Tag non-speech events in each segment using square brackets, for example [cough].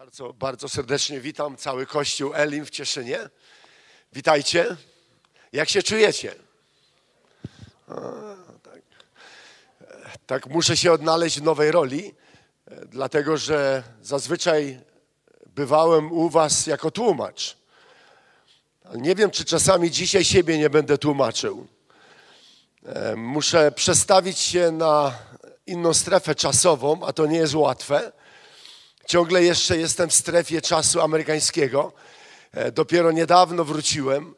Bardzo, bardzo serdecznie witam cały Kościół Elim w Cieszynie. Witajcie. Jak się czujecie? A, tak. tak, muszę się odnaleźć w nowej roli, e, dlatego że zazwyczaj bywałem u Was jako tłumacz. Nie wiem, czy czasami dzisiaj siebie nie będę tłumaczył. E, muszę przestawić się na inną strefę czasową, a to nie jest łatwe. Ciągle jeszcze jestem w strefie czasu amerykańskiego. E, dopiero niedawno wróciłem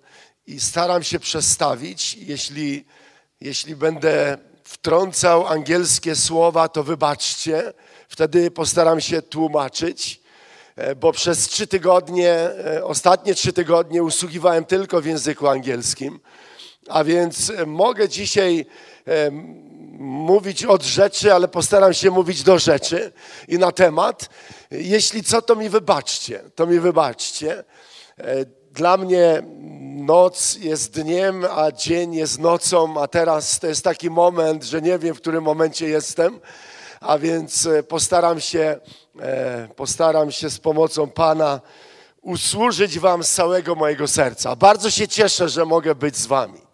i staram się przestawić. Jeśli, jeśli będę wtrącał angielskie słowa, to wybaczcie. Wtedy postaram się tłumaczyć, e, bo przez trzy tygodnie, e, ostatnie trzy tygodnie usługiwałem tylko w języku angielskim. A więc mogę dzisiaj mówić od rzeczy, ale postaram się mówić do rzeczy i na temat. Jeśli co, to mi wybaczcie, to mi wybaczcie. E, dla mnie noc jest dniem, a dzień jest nocą, a teraz to jest taki moment, że nie wiem, w którym momencie jestem, a więc e, postaram się, e, postaram się z pomocą Pana usłużyć Wam z całego mojego serca. Bardzo się cieszę, że mogę być z Wami.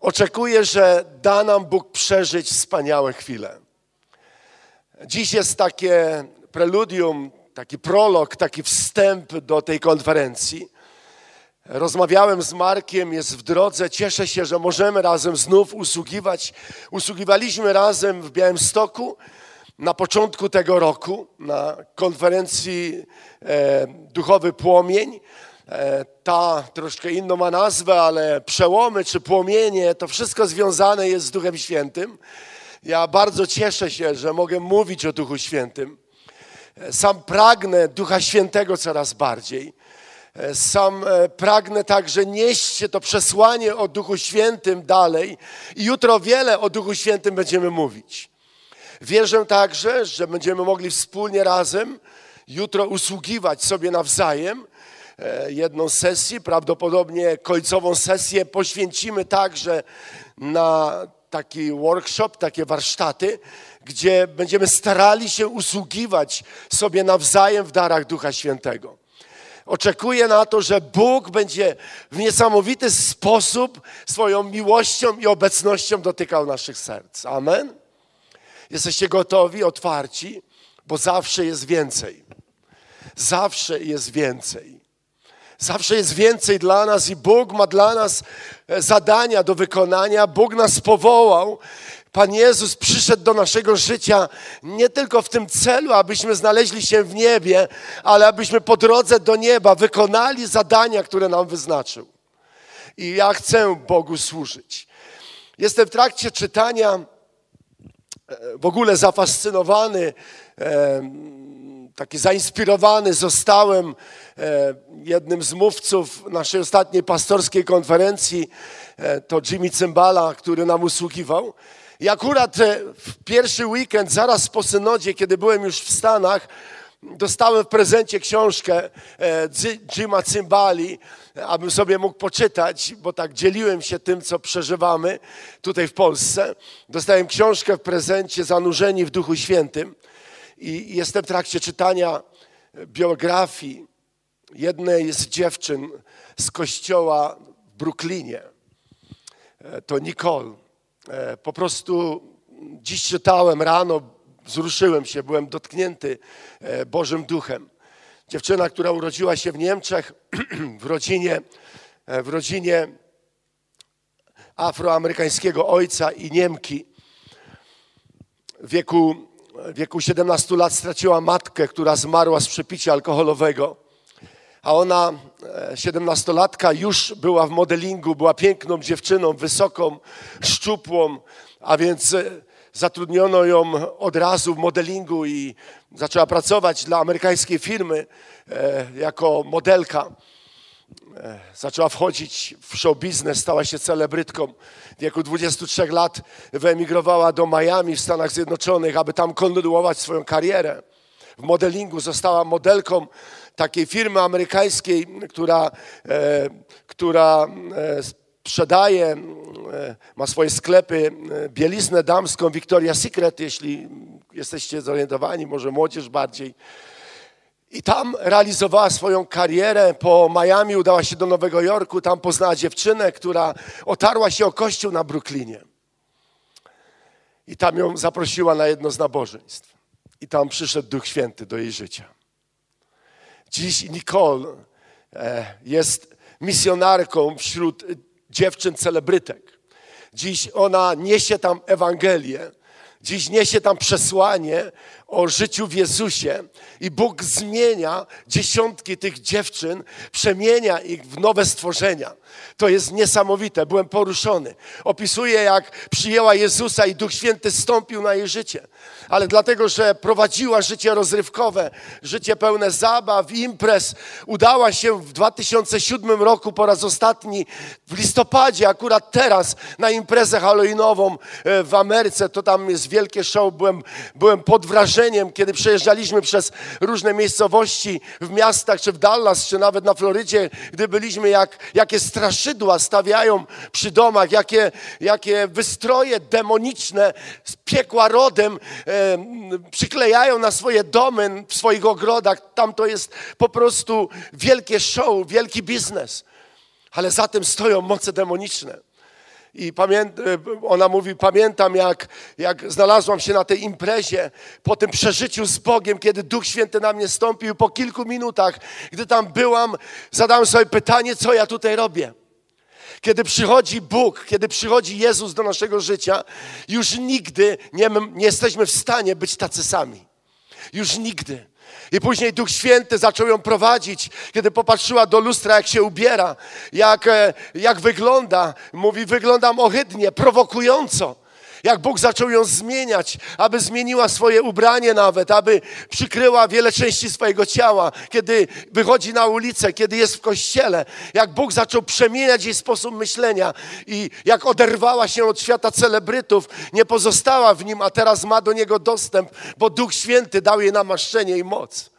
Oczekuję, że da nam Bóg przeżyć wspaniałe chwile. Dziś jest takie preludium, taki prolog, taki wstęp do tej konferencji. Rozmawiałem z Markiem, jest w drodze. Cieszę się, że możemy razem znów usługiwać. Usługiwaliśmy razem w Białymstoku na początku tego roku na konferencji e, Duchowy Płomień. E, ta troszkę inną ma nazwę, ale przełomy czy płomienie, to wszystko związane jest z Duchem Świętym. Ja bardzo cieszę się, że mogę mówić o Duchu Świętym. E, sam pragnę Ducha Świętego coraz bardziej. E, sam pragnę także nieść to przesłanie o Duchu Świętym dalej i jutro wiele o Duchu Świętym będziemy mówić. Wierzę także, że będziemy mogli wspólnie razem jutro usługiwać sobie nawzajem jedną sesję, prawdopodobnie końcową sesję poświęcimy także na taki workshop, takie warsztaty, gdzie będziemy starali się usługiwać sobie nawzajem w darach Ducha Świętego. Oczekuję na to, że Bóg będzie w niesamowity sposób swoją miłością i obecnością dotykał naszych serc. Amen. Jesteście gotowi, otwarci, bo zawsze jest więcej. Zawsze jest więcej. Zawsze jest więcej dla nas i Bóg ma dla nas e, zadania do wykonania. Bóg nas powołał. Pan Jezus przyszedł do naszego życia nie tylko w tym celu, abyśmy znaleźli się w niebie, ale abyśmy po drodze do nieba wykonali zadania, które nam wyznaczył. I ja chcę Bogu służyć. Jestem w trakcie czytania, e, w ogóle zafascynowany, taki zainspirowany zostałem E, jednym z mówców naszej ostatniej pastorskiej konferencji, e, to Jimmy Cymbala, który nam usługiwał. I akurat e, w pierwszy weekend, zaraz po synodzie, kiedy byłem już w Stanach, dostałem w prezencie książkę Jima Cymbali, abym sobie mógł poczytać, bo tak dzieliłem się tym, co przeżywamy tutaj w Polsce. Dostałem książkę w prezencie Zanurzeni w Duchu Świętym i jestem w trakcie czytania biografii jednej z dziewczyn z kościoła w Brooklynie. E, to Nicole. E, po prostu dziś czytałem rano, wzruszyłem się, byłem dotknięty e, Bożym Duchem. Dziewczyna, która urodziła się w Niemczech, [clears throat] w rodzinie, w rodzinie afroamerykańskiego ojca i Niemki. W wieku, w wieku 17 lat straciła matkę, która zmarła z przepicia alkoholowego a ona, e, siedemnastolatka, już była w modelingu, była piękną dziewczyną, wysoką, szczupłą, a więc e, zatrudniono ją od razu w modelingu i zaczęła pracować dla amerykańskiej firmy e, jako modelka. Zaczęła wchodzić w show biznes, stała się celebrytką. W wieku 23 lat wyemigrowała do Miami w Stanach Zjednoczonych, aby tam kontynuować swoją karierę. W modelingu została modelką takiej firmy amerykańskiej, która, e, która e, sprzedaje, e, ma swoje sklepy, bieliznę damską Victoria's Secret, jeśli jesteście zorientowani, może młodzież bardziej. I tam realizowała swoją karierę. Po Miami udała się do Nowego Jorku. Tam poznała dziewczynę, która otarła się o kościół na Brooklynie. I tam ją zaprosiła na jedno z nabożeństw. I tam przyszedł Duch Święty do jej życia. Dziś Nicole e, jest misjonarką wśród dziewczyn celebrytek. Dziś ona niesie tam Ewangelię. Dziś niesie tam przesłanie o życiu w Jezusie i Bóg zmienia dziesiątki tych dziewczyn, przemienia ich w nowe stworzenia. To jest niesamowite, byłem poruszony. Opisuję, jak przyjęła Jezusa i Duch Święty stąpił na jej życie. Ale dlatego, że prowadziła życie rozrywkowe, życie pełne zabaw, imprez, udała się w 2007 roku po raz ostatni w listopadzie, akurat teraz, na imprezę halloweenową e, w Ameryce. To tam jest wielkie show. Byłem, byłem pod wrażeniem, kiedy przejeżdżaliśmy przez różne miejscowości w miastach, czy w Dallas, czy nawet na Florydzie, gdy byliśmy, jak, jakie straszydła stawiają przy domach, jakie, jakie wystroje demoniczne z piekła rodem e, przyklejają na swoje domy w swoich ogrodach. Tam to jest po prostu wielkie show, wielki biznes. Ale za tym stoją moce demoniczne. I ona mówi, pamiętam jak, jak znalazłam się na tej imprezie, po tym przeżyciu z Bogiem, kiedy Duch Święty na mnie stąpił, po kilku minutach, gdy tam byłam, zadałem sobie pytanie, co ja tutaj robię. Kiedy przychodzi Bóg, kiedy przychodzi Jezus do naszego życia, już nigdy nie, nie jesteśmy w stanie być tacy sami. Już nigdy. I później Duch Święty zaczął ją prowadzić, kiedy popatrzyła do lustra, jak się ubiera, jak, e, jak wygląda. Mówi, wyglądam ohydnie, prowokująco. Jak Bóg zaczął ją zmieniać, aby zmieniła swoje ubranie nawet, aby przykryła wiele części swojego ciała, kiedy wychodzi na ulicę, kiedy jest w kościele. Jak Bóg zaczął przemieniać jej sposób myślenia i jak oderwała się od świata celebrytów, nie pozostała w nim, a teraz ma do niego dostęp, bo Duch Święty dał jej namaszczenie i moc.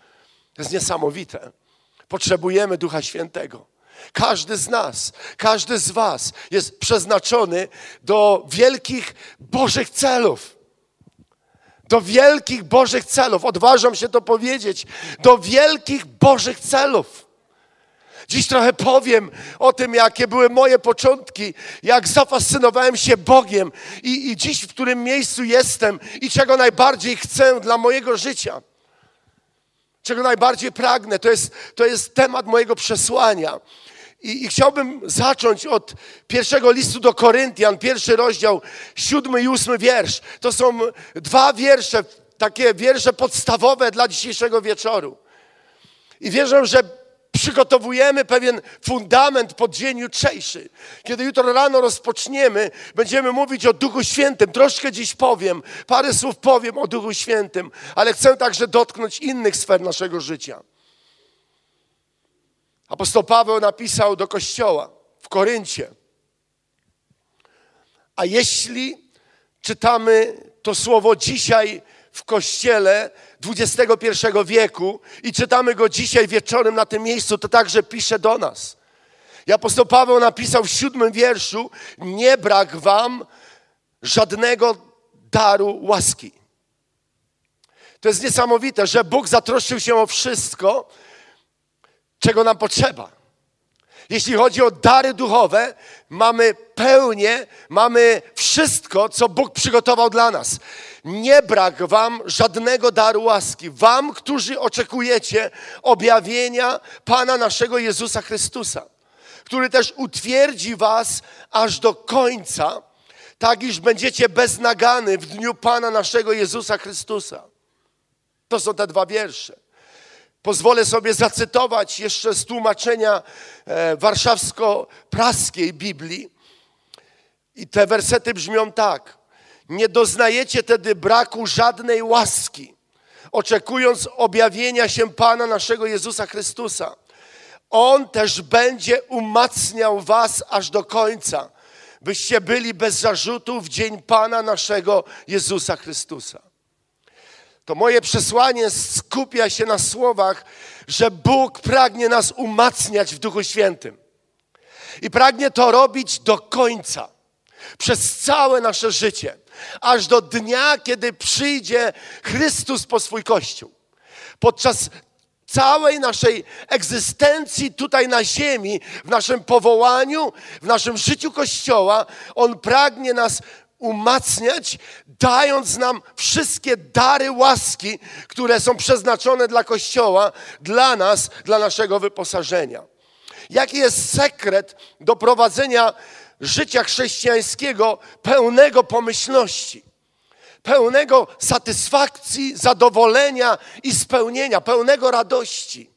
To jest niesamowite. Potrzebujemy Ducha Świętego. Każdy z nas, każdy z Was jest przeznaczony do wielkich Bożych celów. Do wielkich Bożych celów. Odważam się to powiedzieć. Do wielkich Bożych celów. Dziś trochę powiem o tym, jakie były moje początki, jak zafascynowałem się Bogiem i, i dziś w którym miejscu jestem i czego najbardziej chcę dla mojego życia. Czego najbardziej pragnę. To jest, to jest temat mojego przesłania. I, I, chciałbym zacząć od pierwszego listu do Koryntian, pierwszy rozdział, siódmy i ósmy wiersz. To są dwa wiersze, takie wiersze podstawowe dla dzisiejszego wieczoru. I wierzę, że przygotowujemy pewien fundament pod dzień jutrzejszy. Kiedy jutro rano rozpoczniemy, będziemy mówić o Duchu Świętym. Troszkę dziś powiem, parę słów powiem o Duchu Świętym, ale chcę także dotknąć innych sfer naszego życia. Apostoł Paweł napisał do kościoła w Koryncie. A jeśli czytamy to słowo dzisiaj w kościele XXI wieku i czytamy go dzisiaj wieczorem na tym miejscu, to także pisze do nas. I apostoł Paweł napisał w siódmym wierszu: Nie brak wam żadnego daru łaski. To jest niesamowite, że Bóg zatroszczył się o wszystko, czego nam potrzeba. Jeśli chodzi o dary duchowe, mamy pełnię, mamy wszystko, co Bóg przygotował dla nas. Nie brak wam żadnego daru łaski. Wam, którzy oczekujecie objawienia Pana naszego Jezusa Chrystusa, który też utwierdzi was aż do końca, tak iż będziecie beznagany w dniu Pana naszego Jezusa Chrystusa. To są te dwa wiersze. Pozwolę sobie zacytować jeszcze z tłumaczenia e, warszawsko-praskiej Biblii. I te wersety brzmią tak. Nie doznajecie tedy braku żadnej łaski, oczekując objawienia się Pana naszego Jezusa Chrystusa. On też będzie umacniał was aż do końca, byście byli bez zarzutu w dzień Pana naszego Jezusa Chrystusa to moje przesłanie skupia się na słowach, że Bóg pragnie nas umacniać w Duchu Świętym. I pragnie to robić do końca, przez całe nasze życie, aż do dnia, kiedy przyjdzie Chrystus po swój Kościół. Podczas całej naszej egzystencji tutaj na ziemi, w naszym powołaniu, w naszym życiu Kościoła, On pragnie nas umacniać, dając nam wszystkie dary łaski, które są przeznaczone dla Kościoła, dla nas, dla naszego wyposażenia. Jaki jest sekret do prowadzenia życia chrześcijańskiego pełnego pomyślności? pełnego satysfakcji, zadowolenia i spełnienia, pełnego radości.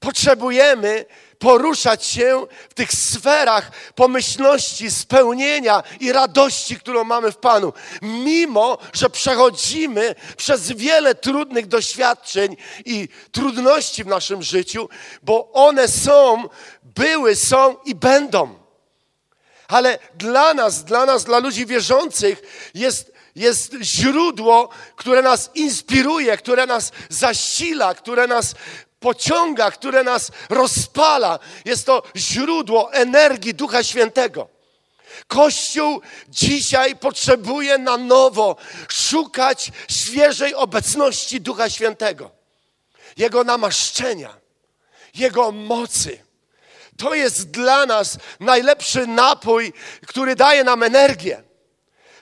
Potrzebujemy poruszać się w tych sferach pomyślności, spełnienia i radości, którą mamy w Panu, mimo że przechodzimy przez wiele trudnych doświadczeń i trudności w naszym życiu, bo one są, były, są i będą. Ale dla nas, dla nas, dla ludzi wierzących jest, jest źródło, które nas inspiruje, które nas zasila, które nas pociąga, które nas rozpala. Jest to źródło energii Ducha Świętego. Kościół dzisiaj potrzebuje na nowo szukać świeżej obecności Ducha Świętego, Jego namaszczenia, Jego mocy. To jest dla nas najlepszy napój, który daje nam energię.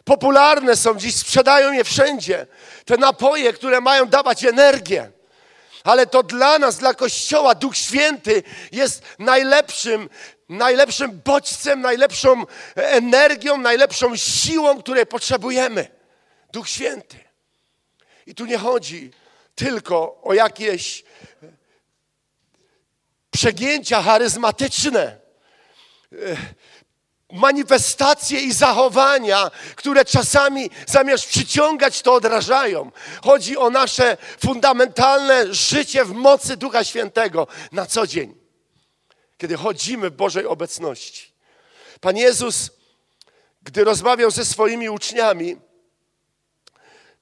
Popularne są dziś, sprzedają je wszędzie. Te napoje, które mają dawać energię. Ale to dla nas, dla Kościoła, Duch Święty jest najlepszym, najlepszym bodźcem, najlepszą energią, najlepszą siłą, której potrzebujemy. Duch Święty. I tu nie chodzi tylko o jakieś przegięcia charyzmatyczne, manifestacje i zachowania, które czasami zamiast przyciągać, to odrażają. Chodzi o nasze fundamentalne życie w mocy Ducha Świętego na co dzień, kiedy chodzimy w Bożej obecności. Pan Jezus, gdy rozmawiał ze swoimi uczniami,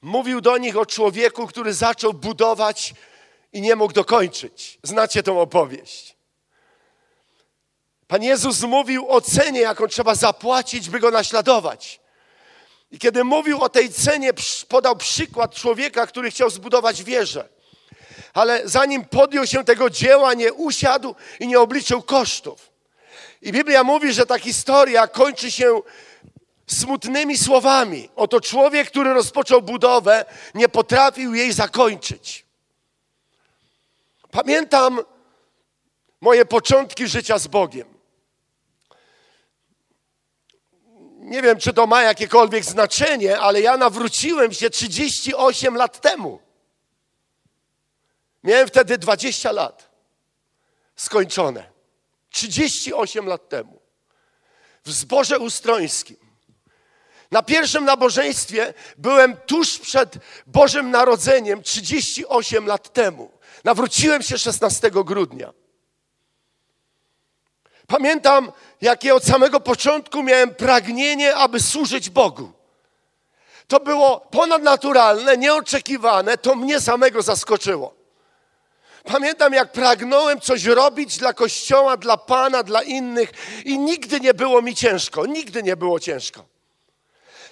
mówił do nich o człowieku, który zaczął budować i nie mógł dokończyć. Znacie tą opowieść. Pan Jezus mówił o cenie, jaką trzeba zapłacić, by go naśladować. I kiedy mówił o tej cenie, podał przykład człowieka, który chciał zbudować wieżę. Ale zanim podjął się tego dzieła, nie usiadł i nie obliczył kosztów. I Biblia mówi, że ta historia kończy się smutnymi słowami. Oto człowiek, który rozpoczął budowę, nie potrafił jej zakończyć. Pamiętam moje początki życia z Bogiem. Nie wiem, czy to ma jakiekolwiek znaczenie, ale ja nawróciłem się 38 lat temu. Miałem wtedy 20 lat. Skończone. 38 lat temu. W zborze ustrońskim. Na pierwszym nabożeństwie byłem tuż przed Bożym Narodzeniem 38 lat temu. Nawróciłem się 16 grudnia. Pamiętam, jakie od samego początku miałem pragnienie, aby służyć Bogu. To było ponadnaturalne, nieoczekiwane, to mnie samego zaskoczyło. Pamiętam, jak pragnąłem coś robić dla Kościoła, dla Pana, dla innych i nigdy nie było mi ciężko, nigdy nie było ciężko.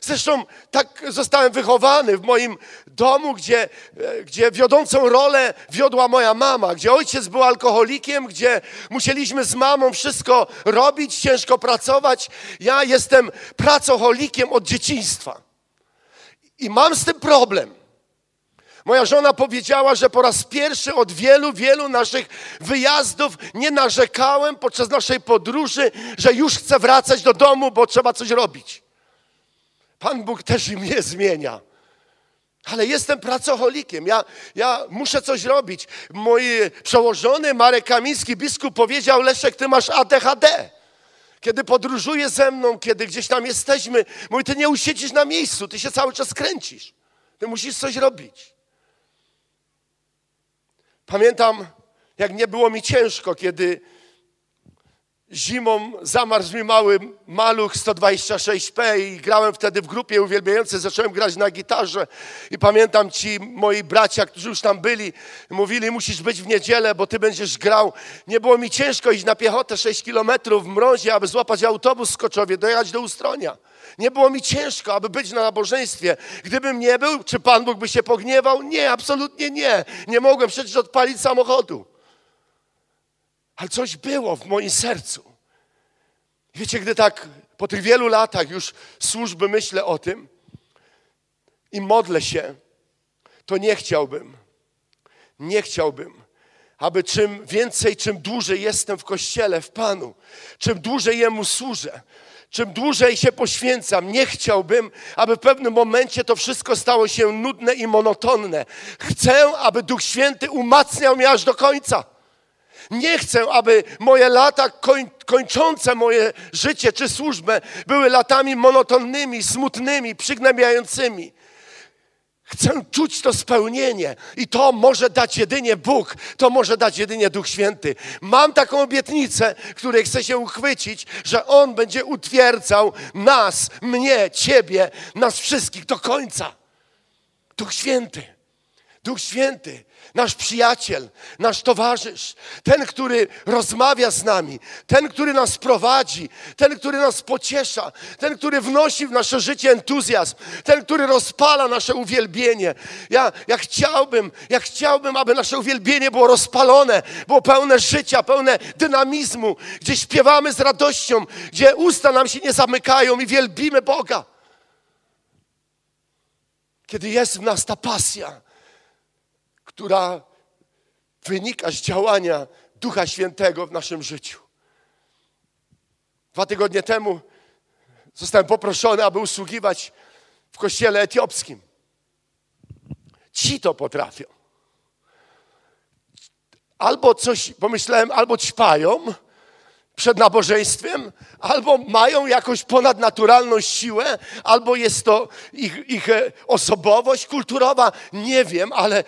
Zresztą tak zostałem wychowany w moim domu, gdzie, e, gdzie wiodącą rolę wiodła moja mama, gdzie ojciec był alkoholikiem, gdzie musieliśmy z mamą wszystko robić, ciężko pracować. Ja jestem pracocholikiem od dzieciństwa. I mam z tym problem. Moja żona powiedziała, że po raz pierwszy od wielu, wielu naszych wyjazdów nie narzekałem podczas naszej podróży, że już chcę wracać do domu, bo trzeba coś robić. Pan Bóg też i mnie zmienia. Ale jestem pracocholikiem, ja, ja muszę coś robić. Mój przełożony Marek Kamiński, biskup, powiedział: Leszek, ty masz ADHD. Kiedy podróżuje ze mną, kiedy gdzieś tam jesteśmy, mówi: Ty nie usiedzisz na miejscu, ty się cały czas kręcisz. Ty musisz coś robić. Pamiętam, jak nie było mi ciężko, kiedy zimą zamarzł mi mały maluch 126p i grałem wtedy w grupie uwielbiającej, zacząłem grać na gitarze i pamiętam ci moi bracia, którzy już tam byli, mówili musisz być w niedzielę, bo ty będziesz grał. Nie było mi ciężko iść na piechotę 6 kilometrów w mrozie, aby złapać autobus w Skoczowie, dojechać do Ustronia. Nie było mi ciężko, aby być na nabożeństwie. Gdybym nie był, czy Pan Bóg by się pogniewał? Nie, absolutnie nie. Nie mogłem przecież odpalić samochodu. Ale coś było w moim sercu. Wiecie, gdy tak po tych wielu latach już służby myślę o tym i modlę się, to nie chciałbym, nie chciałbym, aby czym więcej, czym dłużej jestem w kościele, w Panu, czym dłużej Jemu służę, czym dłużej się poświęcam, nie chciałbym, aby w pewnym momencie to wszystko stało się nudne i monotonne. Chcę, aby Duch Święty umacniał mnie aż do końca. Nie chcę, aby moje lata koń, kończące moje życie czy służbę były latami monotonnymi, smutnymi, przygnębiającymi. Chcę czuć to spełnienie i to może dać jedynie Bóg, to może dać jedynie Duch Święty. Mam taką obietnicę, której chcę się uchwycić, że On będzie utwierdzał nas, mnie, Ciebie, nas wszystkich do końca. Duch Święty. Duch Święty nasz przyjaciel, nasz towarzysz, ten, który rozmawia z nami, ten, który nas prowadzi, ten, który nas pociesza, ten, który wnosi w nasze życie entuzjazm, ten, który rozpala nasze uwielbienie. Ja, ja chciałbym, ja chciałbym, aby nasze uwielbienie było rozpalone, było pełne życia, pełne dynamizmu, gdzie śpiewamy z radością, gdzie usta nam się nie zamykają i wielbimy Boga. Kiedy jest w nas ta pasja, która wynika z działania Ducha Świętego w naszym życiu. Dwa tygodnie temu zostałem poproszony, aby usługiwać w kościele etiopskim. Ci to potrafią. Albo coś, pomyślałem, albo ćpają, przed nabożeństwem, albo mają jakąś ponadnaturalną siłę, albo jest to ich, ich e, osobowość kulturowa, nie wiem, ale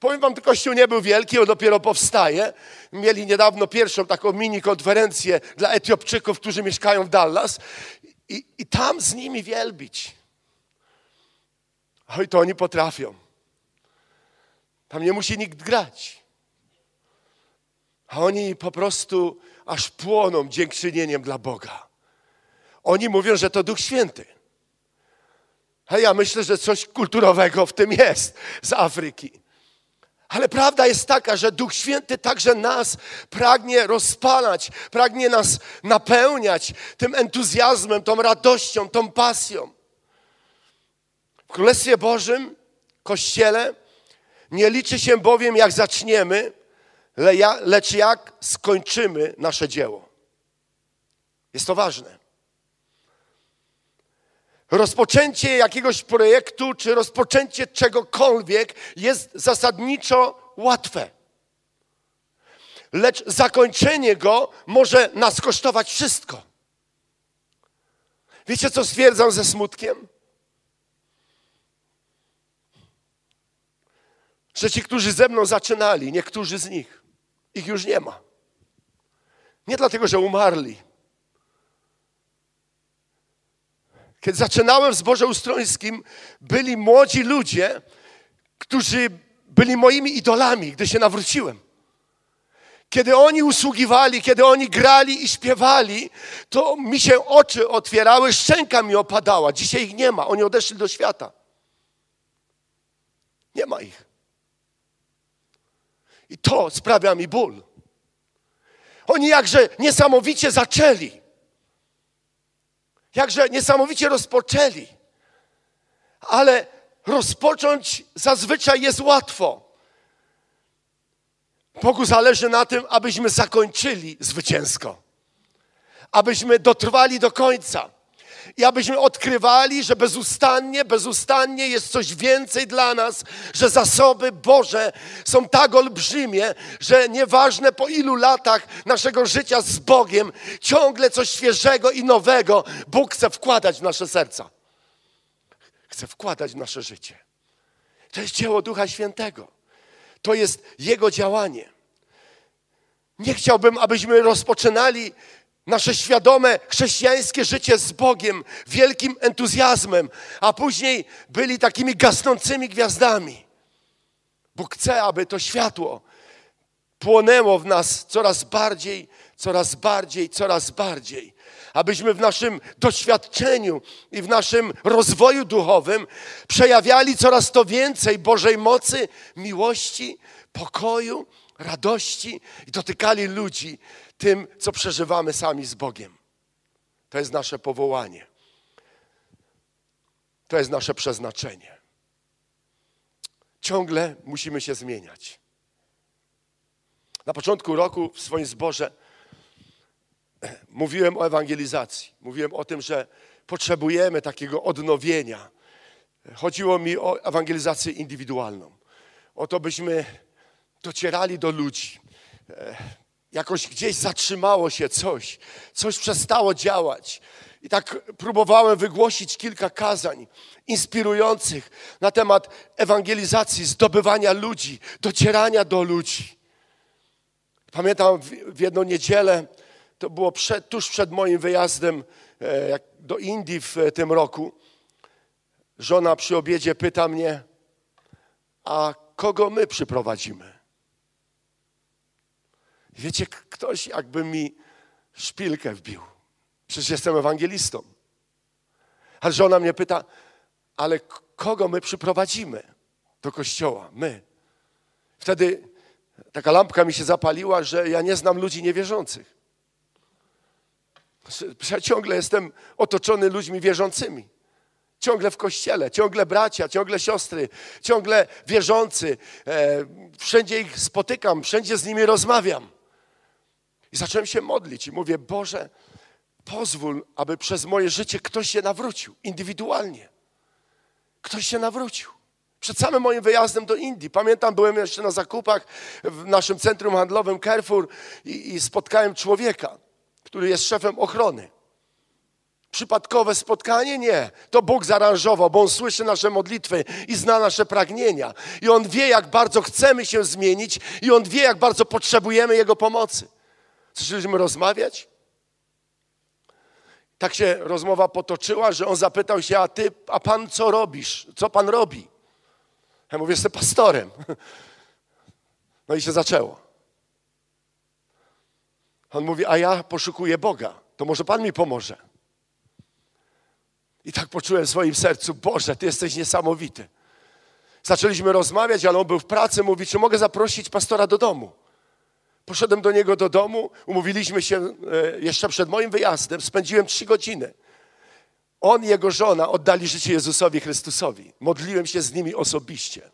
powiem wam, że kościół nie był wielki, on dopiero powstaje. Mieli niedawno pierwszą taką mini konferencję dla Etiopczyków, którzy mieszkają w Dallas i, i tam z nimi wielbić. Oj, to oni potrafią. Tam nie musi nikt grać. A oni po prostu aż płoną dziękczynieniem dla Boga. Oni mówią, że to Duch Święty. A ja myślę, że coś kulturowego w tym jest z Afryki. Ale prawda jest taka, że Duch Święty także nas pragnie rozpalać, pragnie nas napełniać tym entuzjazmem, tą radością, tą pasją. W Królestwie Bożym, Kościele, nie liczy się bowiem, jak zaczniemy, le lecz jak skończymy nasze dzieło. Jest to ważne. Rozpoczęcie jakiegoś projektu czy rozpoczęcie czegokolwiek jest zasadniczo łatwe. Lecz zakończenie go może nas kosztować wszystko. Wiecie, co stwierdzam ze smutkiem? Że ci, którzy ze mną zaczynali, niektórzy z nich, ich już nie ma. Nie dlatego, że umarli. Kiedy zaczynałem w zborze ustrońskim, byli młodzi ludzie, którzy byli moimi idolami, gdy się nawróciłem. Kiedy oni usługiwali, kiedy oni grali i śpiewali, to mi się oczy otwierały, szczęka mi opadała. Dzisiaj ich nie ma, oni odeszli do świata. Nie ma ich. I to sprawia mi ból. Oni jakże niesamowicie zaczęli. Jakże niesamowicie rozpoczęli. Ale rozpocząć zazwyczaj jest łatwo. Bogu zależy na tym, abyśmy zakończyli zwycięsko. Abyśmy dotrwali do końca i abyśmy odkrywali, że bezustannie, bezustannie jest coś więcej dla nas, że zasoby Boże są tak olbrzymie, że nieważne po ilu latach naszego życia z Bogiem, ciągle coś świeżego i nowego Bóg chce wkładać w nasze serca. Chce wkładać w nasze życie. To jest dzieło Ducha Świętego. To jest Jego działanie. Nie chciałbym, abyśmy rozpoczynali nasze świadome chrześcijańskie życie z Bogiem wielkim entuzjazmem, a później byli takimi gasnącymi gwiazdami. Bóg chce, aby to światło płonęło w nas coraz bardziej, coraz bardziej, coraz bardziej. Abyśmy w naszym doświadczeniu i w naszym rozwoju duchowym przejawiali coraz to więcej Bożej mocy, miłości, pokoju, radości i dotykali ludzi tym, co przeżywamy sami z Bogiem. To jest nasze powołanie. To jest nasze przeznaczenie. Ciągle musimy się zmieniać. Na początku roku w swoim zborze [clears throat] mówiłem o ewangelizacji. Mówiłem o tym, że potrzebujemy takiego odnowienia. Chodziło mi o ewangelizację indywidualną. O to, byśmy docierali do ludzi. E, jakoś gdzieś zatrzymało się coś, coś przestało działać. I tak próbowałem wygłosić kilka kazań inspirujących na temat ewangelizacji, zdobywania ludzi, docierania do ludzi. Pamiętam w jedną niedzielę, to było przed, tuż przed moim wyjazdem e, do Indii w tym roku. Żona przy obiedzie pyta mnie, a kogo my przyprowadzimy? Wiecie, ktoś jakby mi szpilkę wbił. Przecież jestem ewangelistą. Ale żona mnie pyta, ale kogo my przyprowadzimy do kościoła? My. Wtedy taka lampka mi się zapaliła, że ja nie znam ludzi niewierzących. Ja ciągle jestem otoczony ludźmi wierzącymi. Ciągle w kościele, ciągle bracia, ciągle siostry, ciągle wierzący. E, wszędzie ich spotykam, wszędzie z nimi rozmawiam. I zacząłem się modlić i mówię, Boże, pozwól, aby przez moje życie ktoś się nawrócił, indywidualnie. Ktoś się nawrócił. Przed samym moim wyjazdem do Indii, pamiętam, byłem jeszcze na zakupach w naszym centrum handlowym Carrefour i, i spotkałem człowieka, który jest szefem ochrony. Przypadkowe spotkanie? Nie. To Bóg zaaranżował, bo On słyszy nasze modlitwy i zna nasze pragnienia. I On wie, jak bardzo chcemy się zmienić i On wie, jak bardzo potrzebujemy Jego pomocy. Zaczęliśmy rozmawiać. Tak się rozmowa potoczyła, że on zapytał się, a ty, a pan co robisz? Co pan robi? Ja mówię, jestem pastorem. [laughs] No i się zaczęło. On mówi, a ja poszukuję Boga. To może pan mi pomoże. I tak poczułem w swoim sercu, Boże, Ty jesteś niesamowity. Zaczęliśmy rozmawiać, ale on był w pracy, mówi, czy mogę zaprosić pastora do domu. Poszedłem do niego do domu, umówiliśmy się e, jeszcze przed moim wyjazdem, spędziłem trzy godziny. On i jego żona oddali życie Jezusowi Chrystusowi. Modliłem się z nimi osobiście.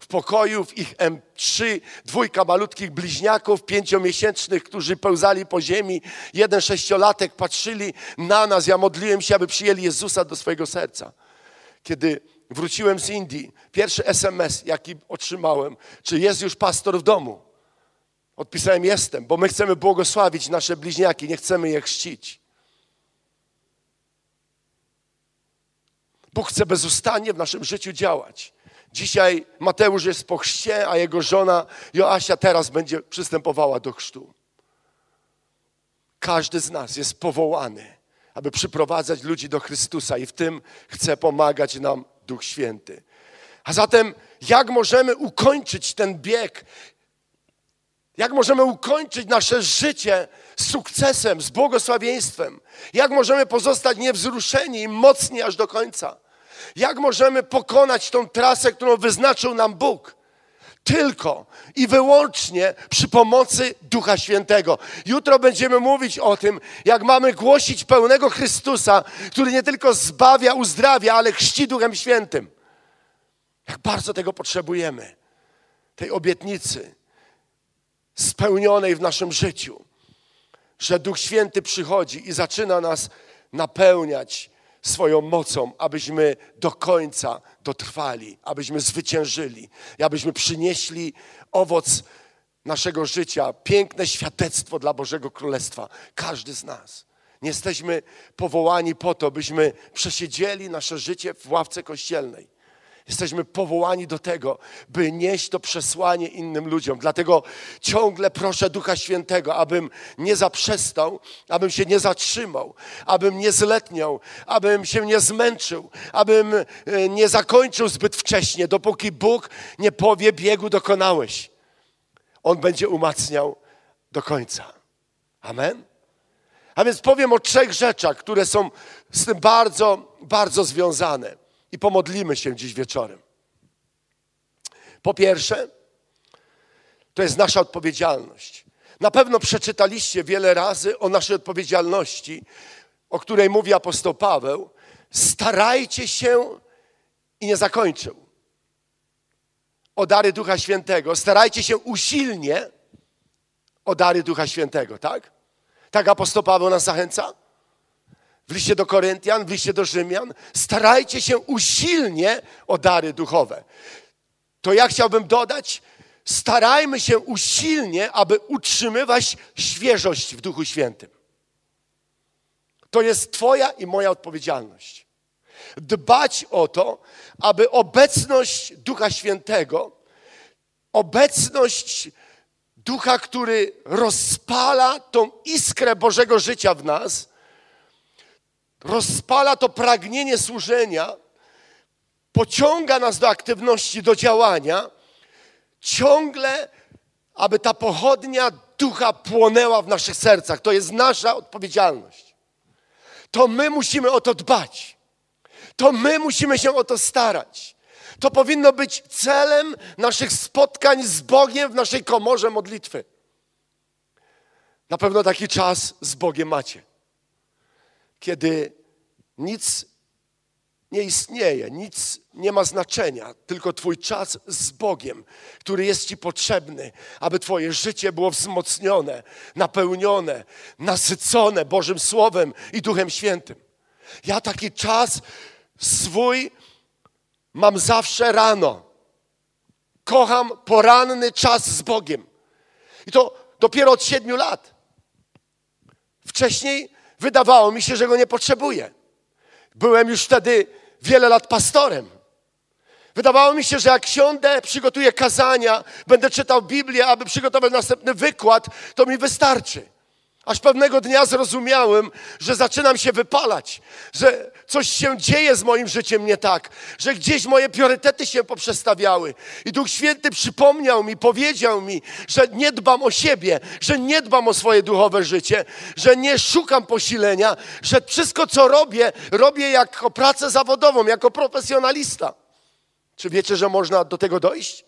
W pokoju, w ich M3, dwójka malutkich bliźniaków, pięciomiesięcznych, którzy pełzali po ziemi. Jeden sześciolatek patrzyli na nas. Ja modliłem się, aby przyjęli Jezusa do swojego serca. Kiedy wróciłem z Indii, pierwszy SMS, jaki otrzymałem, czy jest już pastor w domu? Odpisałem jestem, bo my chcemy błogosławić nasze bliźniaki, nie chcemy je chrzcić. Bóg chce bezustannie w naszym życiu działać. Dzisiaj Mateusz jest po chrzcie, a jego żona Joasia teraz będzie przystępowała do chrztu. Każdy z nas jest powołany, aby przyprowadzać ludzi do Chrystusa i w tym chce pomagać nam Duch Święty. A zatem, jak możemy ukończyć ten bieg jak możemy ukończyć nasze życie z sukcesem, z błogosławieństwem? Jak możemy pozostać niewzruszeni i mocni aż do końca? Jak możemy pokonać tą trasę, którą wyznaczył nam Bóg? Tylko i wyłącznie przy pomocy Ducha Świętego. Jutro będziemy mówić o tym, jak mamy głosić pełnego Chrystusa, który nie tylko zbawia, uzdrawia, ale chrzci Duchem Świętym. Jak bardzo tego potrzebujemy, tej obietnicy spełnionej w naszym życiu, że Duch Święty przychodzi i zaczyna nas napełniać swoją mocą, abyśmy do końca dotrwali, abyśmy zwyciężyli abyśmy przynieśli owoc naszego życia, piękne świadectwo dla Bożego Królestwa. Każdy z nas. Nie jesteśmy powołani po to, byśmy przesiedzieli nasze życie w ławce kościelnej. Jesteśmy powołani do tego, by nieść to przesłanie innym ludziom. Dlatego ciągle proszę Ducha Świętego, abym nie zaprzestał, abym się nie zatrzymał, abym nie zletniał, abym się nie zmęczył, abym e, nie zakończył zbyt wcześnie, dopóki Bóg nie powie: biegu dokonałeś. On będzie umacniał do końca. Amen. A więc powiem o trzech rzeczach, które są z tym bardzo, bardzo związane. I pomodlimy się dziś wieczorem. Po pierwsze, to jest nasza odpowiedzialność. Na pewno przeczytaliście wiele razy o naszej odpowiedzialności, o której mówi apostoł Paweł. Starajcie się i nie zakończył. O dary Ducha Świętego. Starajcie się usilnie o dary Ducha Świętego, tak? Tak apostoł Paweł nas zachęca? W liście do Koryntian, w liście do Rzymian. Starajcie się usilnie o dary duchowe. To ja chciałbym dodać, starajmy się usilnie, aby utrzymywać świeżość w Duchu Świętym. To jest Twoja i moja odpowiedzialność. Dbać o to, aby obecność Ducha Świętego, obecność Ducha, który rozpala tą iskrę Bożego życia w nas, rozpala to pragnienie służenia, pociąga nas do aktywności, do działania, ciągle, aby ta pochodnia ducha płonęła w naszych sercach. To jest nasza odpowiedzialność. To my musimy o to dbać. To my musimy się o to starać. To powinno być celem naszych spotkań z Bogiem w naszej komorze modlitwy. Na pewno taki czas z Bogiem macie, kiedy nic nie istnieje, nic nie ma znaczenia, tylko Twój czas z Bogiem, który jest Ci potrzebny, aby Twoje życie było wzmocnione, napełnione, nasycone Bożym Słowem i Duchem Świętym. Ja taki czas swój mam zawsze rano. Kocham poranny czas z Bogiem. I to dopiero od siedmiu lat. Wcześniej wydawało mi się, że go nie potrzebuję. Byłem już wtedy wiele lat pastorem. Wydawało mi się, że jak siądę, przygotuję kazania, będę czytał Biblię, aby przygotować następny wykład, to mi wystarczy. Aż pewnego dnia zrozumiałem, że zaczynam się wypalać, że coś się dzieje z moim życiem nie tak, że gdzieś moje priorytety się poprzestawiały. I Duch Święty przypomniał mi, powiedział mi, że nie dbam o siebie, że nie dbam o swoje duchowe życie, że nie szukam posilenia, że wszystko, co robię, robię jako pracę zawodową, jako profesjonalista. Czy wiecie, że można do tego dojść?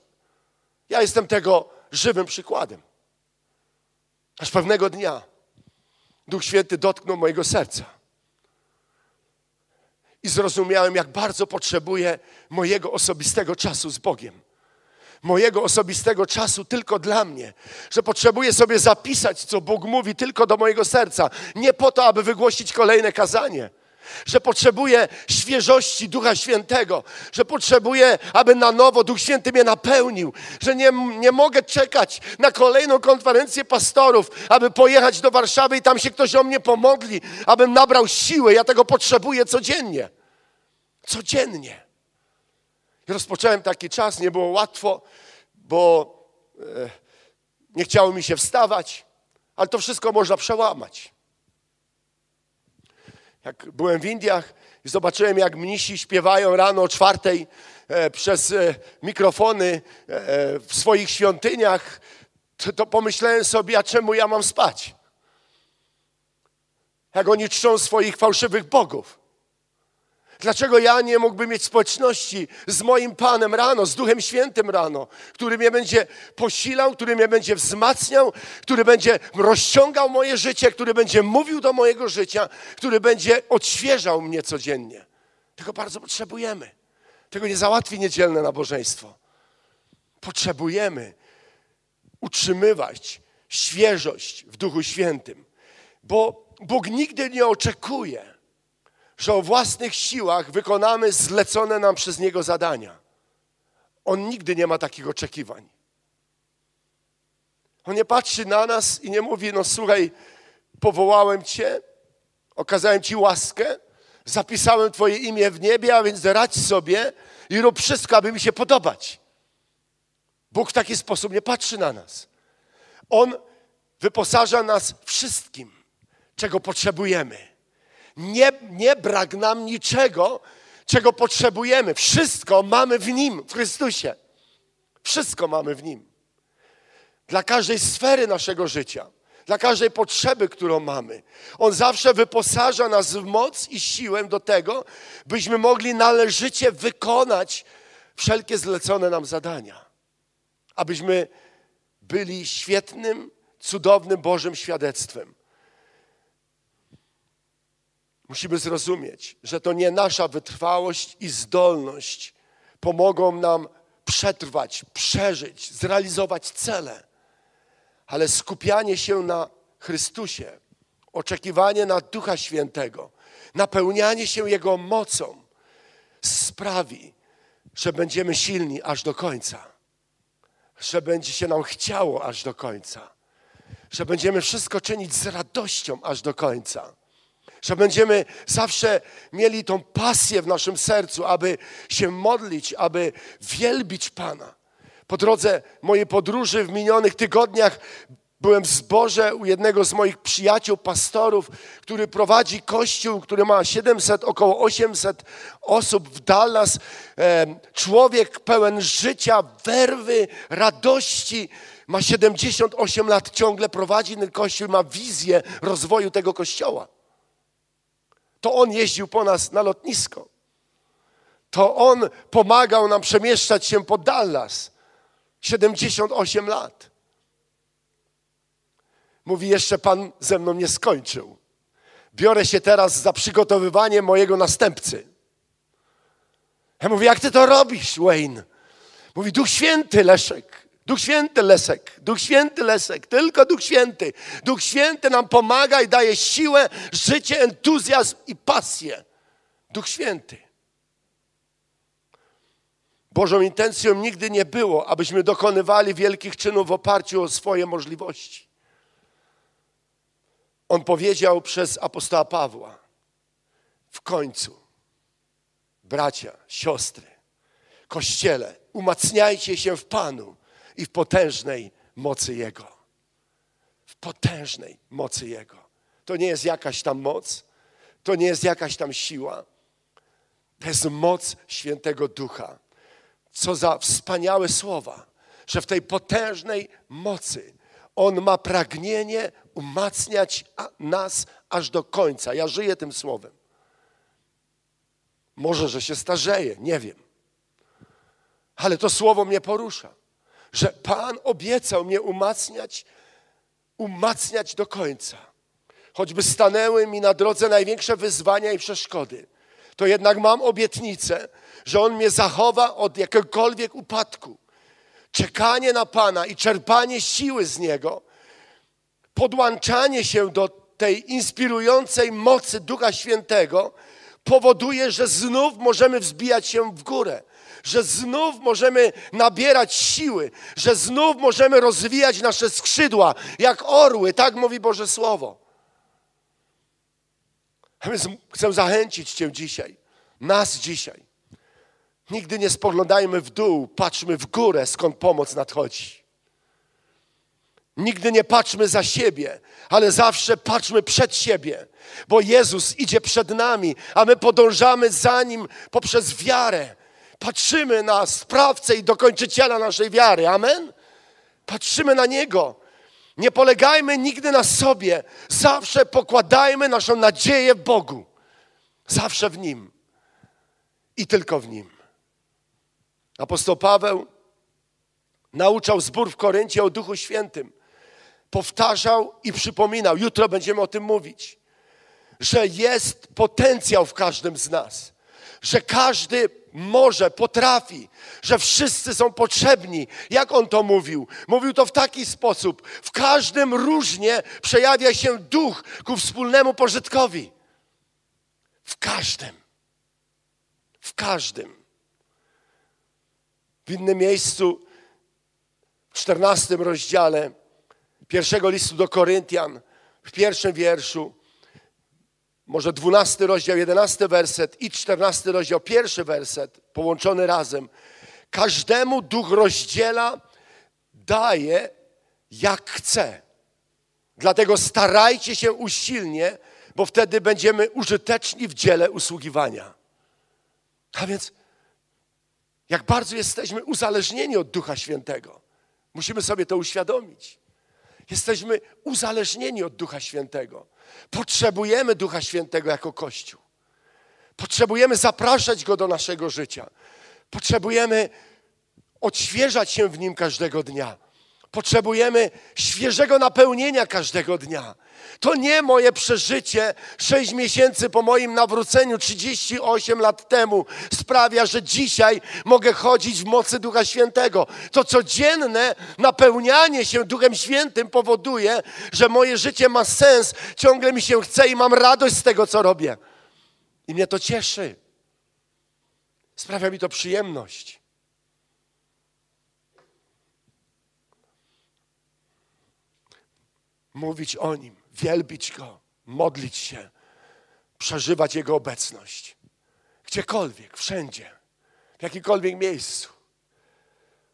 Ja jestem tego żywym przykładem. Aż pewnego dnia Duch Święty dotknął mojego serca. I zrozumiałem, jak bardzo potrzebuję mojego osobistego czasu z Bogiem. Mojego osobistego czasu tylko dla mnie, że potrzebuję sobie zapisać, co Bóg mówi tylko do mojego serca. Nie po to, aby wygłosić kolejne kazanie, że potrzebuję świeżości Ducha Świętego, że potrzebuję, aby na nowo Duch Święty mnie napełnił, że nie, nie mogę czekać na kolejną konferencję pastorów, aby pojechać do Warszawy i tam się ktoś o mnie pomodli, abym nabrał siły. Ja tego potrzebuję codziennie. Codziennie. Rozpocząłem taki czas, nie było łatwo, bo e, nie chciało mi się wstawać, ale to wszystko można przełamać jak byłem w Indiach i zobaczyłem, jak mnisi śpiewają rano o czwartej e, przez e, mikrofony e, w swoich świątyniach, to, to pomyślałem sobie, a czemu ja mam spać? Jak oni czczą swoich fałszywych bogów. Dlaczego ja nie mógłbym mieć społeczności z moim Panem rano, z Duchem Świętym rano, który mnie będzie posilał, który mnie będzie wzmacniał, który będzie rozciągał moje życie, który będzie mówił do mojego życia, który będzie odświeżał mnie codziennie. Tego bardzo potrzebujemy. Tego nie załatwi niedzielne nabożeństwo. Potrzebujemy utrzymywać świeżość w Duchu Świętym, bo Bóg nigdy nie oczekuje, że o własnych siłach wykonamy zlecone nam przez Niego zadania. On nigdy nie ma takich oczekiwań. On nie patrzy na nas i nie mówi, no słuchaj, powołałem Cię, okazałem Ci łaskę, zapisałem Twoje imię w niebie, a więc radź sobie i rób wszystko, aby mi się podobać. Bóg w taki sposób nie patrzy na nas. On wyposaża nas wszystkim, czego potrzebujemy. Nie, nie brak nam niczego, czego potrzebujemy. Wszystko mamy w Nim, w Chrystusie. Wszystko mamy w Nim. Dla każdej sfery naszego życia, dla każdej potrzeby, którą mamy. On zawsze wyposaża nas w moc i siłę do tego, byśmy mogli należycie wykonać wszelkie zlecone nam zadania. Abyśmy byli świetnym, cudownym Bożym świadectwem. Musimy zrozumieć, że to nie nasza wytrwałość i zdolność pomogą nam przetrwać, przeżyć, zrealizować cele, ale skupianie się na Chrystusie, oczekiwanie na Ducha Świętego, napełnianie się Jego mocą sprawi, że będziemy silni aż do końca, że będzie się nam chciało aż do końca, że będziemy wszystko czynić z radością aż do końca że będziemy zawsze mieli tą pasję w naszym sercu, aby się modlić, aby wielbić Pana. Po drodze mojej podróży w minionych tygodniach byłem w zborze u jednego z moich przyjaciół, pastorów, który prowadzi kościół, który ma 700, około 800 osób w Dallas. Człowiek pełen życia, werwy, radości. Ma 78 lat, ciągle prowadzi ten kościół, ma wizję rozwoju tego kościoła. To On jeździł po nas na lotnisko. To On pomagał nam przemieszczać się po Dallas. 78 lat. Mówi, jeszcze Pan ze mną nie skończył. Biorę się teraz za przygotowywanie mojego następcy. Ja mówię, jak ty to robisz, Wayne? Mówi, Duch Święty, Leszek. Duch Święty Lesek, Duch Święty Lesek, tylko Duch Święty. Duch Święty nam pomaga i daje siłę, życie, entuzjazm i pasję. Duch Święty. Bożą intencją nigdy nie było, abyśmy dokonywali wielkich czynów w oparciu o swoje możliwości. On powiedział przez apostoła Pawła: W końcu, bracia, siostry, kościele, umacniajcie się w Panu i w potężnej mocy Jego. W potężnej mocy Jego. To nie jest jakaś tam moc, to nie jest jakaś tam siła. To jest moc świętego ducha. Co za wspaniałe słowa, że w tej potężnej mocy On ma pragnienie umacniać nas aż do końca. Ja żyję tym słowem. Może, że się starzeję, nie wiem. Ale to słowo mnie porusza że Pan obiecał mnie umacniać, umacniać do końca. Choćby stanęły mi na drodze największe wyzwania i przeszkody, to jednak mam obietnicę, że On mnie zachowa od jakiegokolwiek upadku. Czekanie na Pana i czerpanie siły z Niego, podłączanie się do tej inspirującej mocy Ducha Świętego powoduje, że znów możemy wzbijać się w górę że znów możemy nabierać siły, że znów możemy rozwijać nasze skrzydła jak orły, tak mówi Boże Słowo. Chcę zachęcić Cię dzisiaj, nas dzisiaj. Nigdy nie spoglądajmy w dół, patrzmy w górę, skąd pomoc nadchodzi. Nigdy nie patrzmy za siebie, ale zawsze patrzmy przed siebie, bo Jezus idzie przed nami, a my podążamy za Nim poprzez wiarę patrzymy na sprawcę i dokończyciela naszej wiary. Amen? Patrzymy na Niego. Nie polegajmy nigdy na sobie. Zawsze pokładajmy naszą nadzieję w Bogu. Zawsze w Nim. I tylko w Nim. Apostoł Paweł nauczał zbór w Koryncie o Duchu Świętym. Powtarzał i przypominał, jutro będziemy o tym mówić, że jest potencjał w każdym z nas, że każdy może, potrafi, że wszyscy są potrzebni. Jak on to mówił? Mówił to w taki sposób. W każdym różnie przejawia się duch ku wspólnemu pożytkowi. W każdym. W każdym. W innym miejscu, w czternastym rozdziale pierwszego listu do Koryntian, w pierwszym wierszu, może 12 rozdział, 11 werset i 14 rozdział, pierwszy werset, połączony razem. Każdemu duch rozdziela, daje jak chce. Dlatego starajcie się usilnie, bo wtedy będziemy użyteczni w dziele usługiwania. A więc, jak bardzo jesteśmy uzależnieni od Ducha Świętego, musimy sobie to uświadomić. Jesteśmy uzależnieni od Ducha Świętego. Potrzebujemy Ducha Świętego jako Kościół. Potrzebujemy zapraszać Go do naszego życia. Potrzebujemy odświeżać się w Nim każdego dnia. Potrzebujemy świeżego napełnienia każdego dnia. To nie moje przeżycie 6 miesięcy po moim nawróceniu 38 lat temu sprawia, że dzisiaj mogę chodzić w mocy Ducha Świętego. To codzienne napełnianie się Duchem Świętym powoduje, że moje życie ma sens, ciągle mi się chce i mam radość z tego, co robię. I mnie to cieszy. Sprawia mi to przyjemność. mówić o Nim, wielbić Go, modlić się, przeżywać Jego obecność. Gdziekolwiek, wszędzie, w jakimkolwiek miejscu.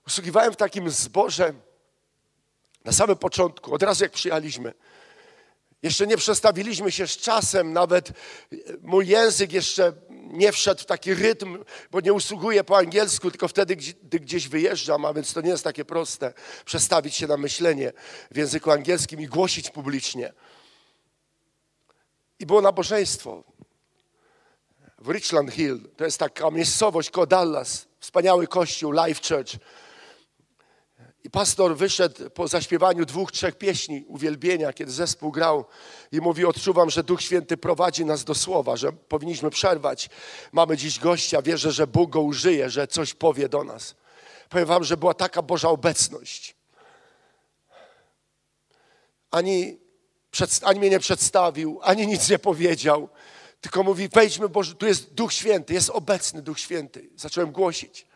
Usługiwałem w takim zborze na samym początku, od razu jak przyjechaliśmy. Jeszcze nie przestawiliśmy się z czasem, nawet mój język jeszcze nie wszedł w taki rytm, bo nie usługuję po angielsku, tylko wtedy, gdy gdzieś wyjeżdżam, a więc to nie jest takie proste przestawić się na myślenie w języku angielskim i głosić publicznie. I było nabożeństwo w Richland Hill. To jest taka miejscowość koło Dallas, wspaniały kościół, Life Church. I pastor wyszedł po zaśpiewaniu dwóch, trzech pieśni uwielbienia, kiedy zespół grał i mówi, odczuwam, że Duch Święty prowadzi nas do słowa, że powinniśmy przerwać. Mamy dziś gościa, wierzę, że Bóg go użyje, że coś powie do nas. Powiem wam, że była taka Boża obecność. Ani, ani mnie nie przedstawił, ani nic nie powiedział, tylko mówi, wejdźmy, Boże, tu jest Duch Święty, jest obecny Duch Święty. Zacząłem głosić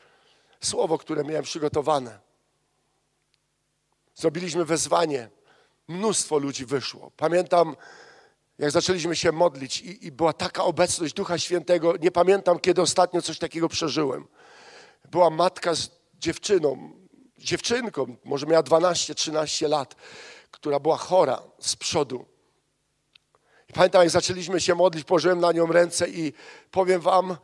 słowo, które miałem przygotowane. Zrobiliśmy wezwanie. Mnóstwo ludzi wyszło. Pamiętam, jak zaczęliśmy się modlić i, i, była taka obecność Ducha Świętego. Nie pamiętam, kiedy ostatnio coś takiego przeżyłem. Była matka z dziewczyną, dziewczynką, może miała 12-13 lat, która była chora z przodu. I pamiętam, jak zaczęliśmy się modlić, położyłem na nią ręce i powiem wam,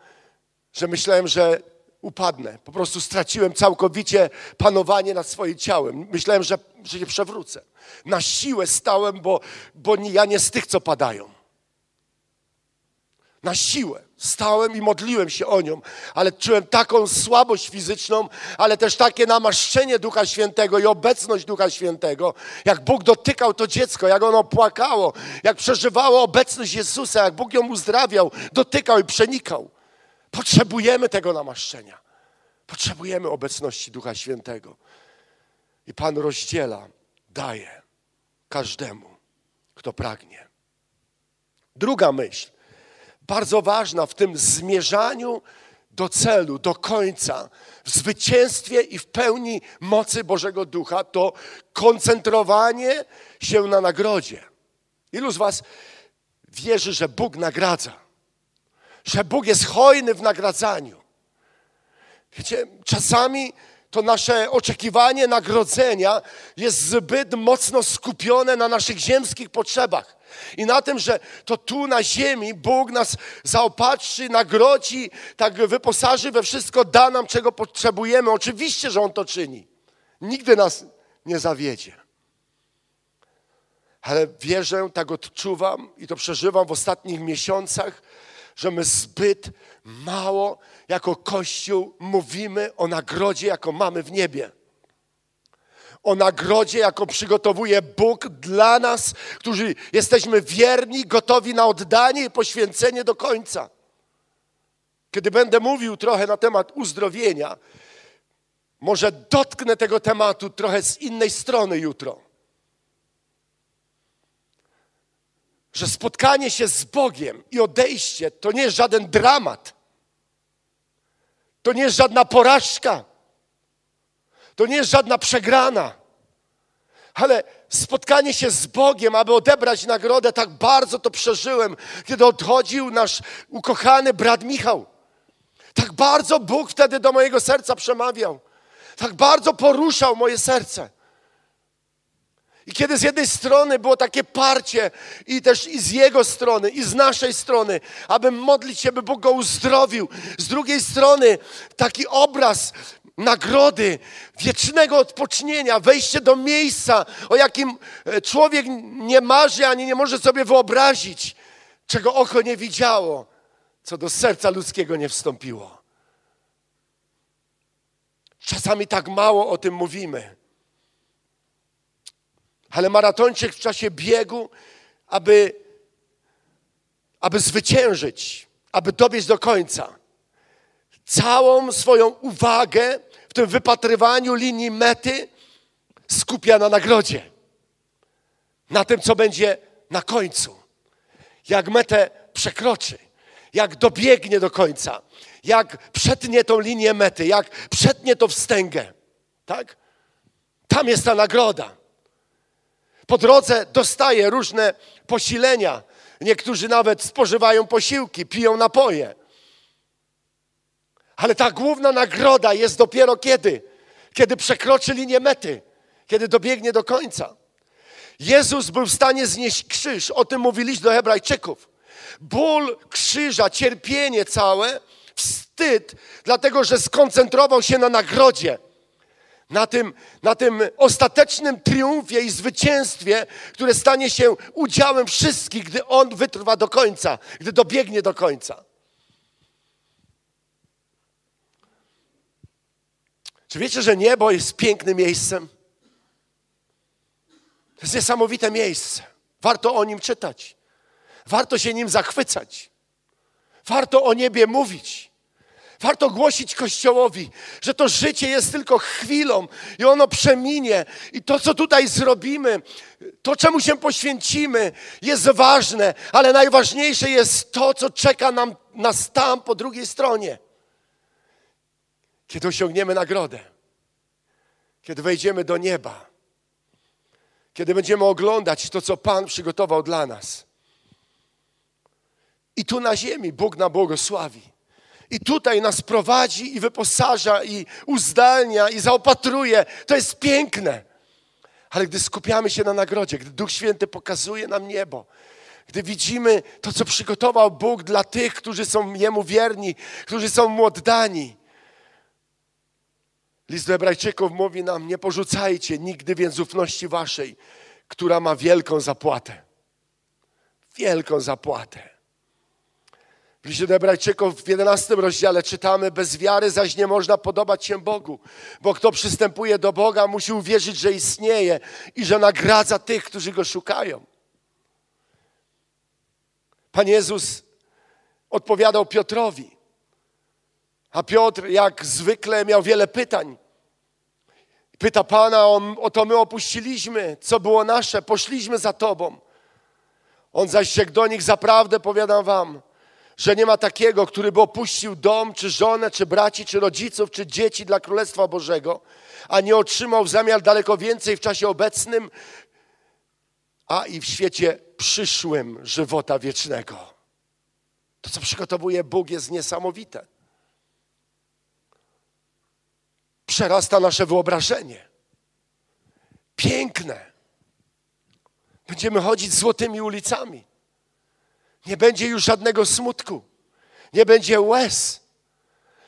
że myślałem, że upadnę. Po prostu straciłem całkowicie panowanie nad swoim ciałem. Myślałem, że, że się przewrócę. Na siłę stałem, bo, bo ja nie z tych, co padają. Na siłę stałem i modliłem się o nią, ale czułem taką słabość fizyczną, ale też takie namaszczenie Ducha Świętego i obecność Ducha Świętego. Jak Bóg dotykał to dziecko, jak ono płakało, jak przeżywało obecność Jezusa, jak Bóg ją uzdrawiał, dotykał i przenikał. Potrzebujemy tego namaszczenia. Potrzebujemy obecności Ducha Świętego. I Pan rozdziela, daje każdemu, kto pragnie. Druga myśl, bardzo ważna w tym zmierzaniu do celu, do końca, w zwycięstwie i w pełni mocy Bożego Ducha, to koncentrowanie się na nagrodzie. Ilu z Was wierzy, że Bóg nagradza? że Bóg jest hojny w nagradzaniu. Wiecie, czasami to nasze oczekiwanie nagrodzenia jest zbyt mocno skupione na naszych ziemskich potrzebach. I na tym, że to tu na ziemi Bóg nas zaopatrzy, nagrodzi, tak wyposaży we wszystko, da nam czego potrzebujemy. Oczywiście, że On to czyni. Nigdy nas nie zawiedzie. Ale wierzę, tak odczuwam i to przeżywam w ostatnich miesiącach, że my zbyt mało jako Kościół mówimy o nagrodzie, jaką mamy w niebie. O nagrodzie, jaką przygotowuje Bóg dla nas, którzy jesteśmy wierni, gotowi na oddanie i poświęcenie do końca. Kiedy będę mówił trochę na temat uzdrowienia, może dotknę tego tematu trochę z innej strony jutro. że spotkanie się z Bogiem i odejście to nie jest żaden dramat. To nie jest żadna porażka. To nie jest żadna przegrana. Ale spotkanie się z Bogiem, aby odebrać nagrodę, tak bardzo to przeżyłem, kiedy odchodził nasz ukochany brat Michał. Tak bardzo Bóg wtedy do mojego serca przemawiał. Tak bardzo poruszał moje serce. I kiedy z jednej strony było takie parcie i też i z jego strony, i z naszej strony, aby modlić się, by Bóg go uzdrowił. Z drugiej strony taki obraz nagrody, wiecznego odpocznienia, wejście do miejsca, o jakim e, człowiek nie marzy ani nie może sobie wyobrazić, czego oko nie widziało, co do serca ludzkiego nie wstąpiło. Czasami tak mało o tym mówimy. Ale maratończyk w czasie biegu, aby, aby zwyciężyć, aby dobiec do końca, całą swoją uwagę w tym wypatrywaniu linii mety skupia na nagrodzie, na tym, co będzie na końcu. Jak metę przekroczy, jak dobiegnie do końca, jak przetnie tą linię mety, jak przetnie to wstęgę, tak? Tam jest ta nagroda. Po drodze dostaje różne posilenia. Niektórzy nawet spożywają posiłki, piją napoje. Ale ta główna nagroda jest dopiero kiedy? Kiedy przekroczy linię mety, kiedy dobiegnie do końca. Jezus był w stanie znieść krzyż, o tym mówiliśmy do Hebrajczyków. Ból krzyża, cierpienie całe, wstyd, dlatego że skoncentrował się na nagrodzie na tym, na tym ostatecznym triumfie i zwycięstwie, które stanie się udziałem wszystkich, gdy On wytrwa do końca, gdy dobiegnie do końca. Czy wiecie, że niebo jest pięknym miejscem? To jest niesamowite miejsce. Warto o nim czytać. Warto się nim zachwycać. Warto o niebie mówić. Warto głosić Kościołowi, że to życie jest tylko chwilą i ono przeminie. I to, co tutaj zrobimy, to, czemu się poświęcimy, jest ważne, ale najważniejsze jest to, co czeka nam, nas tam po drugiej stronie. Kiedy osiągniemy nagrodę, kiedy wejdziemy do nieba, kiedy będziemy oglądać to, co Pan przygotował dla nas. I tu na ziemi Bóg nam błogosławi. I tutaj nas prowadzi i wyposaża i uzdalnia i zaopatruje. To jest piękne. Ale gdy skupiamy się na nagrodzie, gdy Duch Święty pokazuje nam niebo, gdy widzimy to, co przygotował Bóg dla tych, którzy są Jemu wierni, którzy są Mu oddani. List do Hebrajczyków mówi nam, nie porzucajcie nigdy więc ufności waszej, która ma wielką zapłatę. Wielką zapłatę. W liście do Hebrajczyków w 11 rozdziale czytamy, bez wiary zaś nie można podobać się Bogu, bo kto przystępuje do Boga, musi uwierzyć, że istnieje i że nagradza tych, którzy Go szukają. Pan Jezus odpowiadał Piotrowi, a Piotr jak zwykle miał wiele pytań. Pyta Pana, o, o to my opuściliśmy, co było nasze, poszliśmy za Tobą. On zaś się do nich, zaprawdę powiadam wam, że nie ma takiego, który by opuścił dom, czy żonę, czy braci, czy rodziców, czy dzieci dla Królestwa Bożego, a nie otrzymał w zamian daleko więcej w czasie obecnym, a i w świecie przyszłym żywota wiecznego. To, co przygotowuje Bóg, jest niesamowite. Przerasta nasze wyobrażenie. Piękne. Będziemy chodzić złotymi ulicami. Nie będzie już żadnego smutku. Nie będzie łez.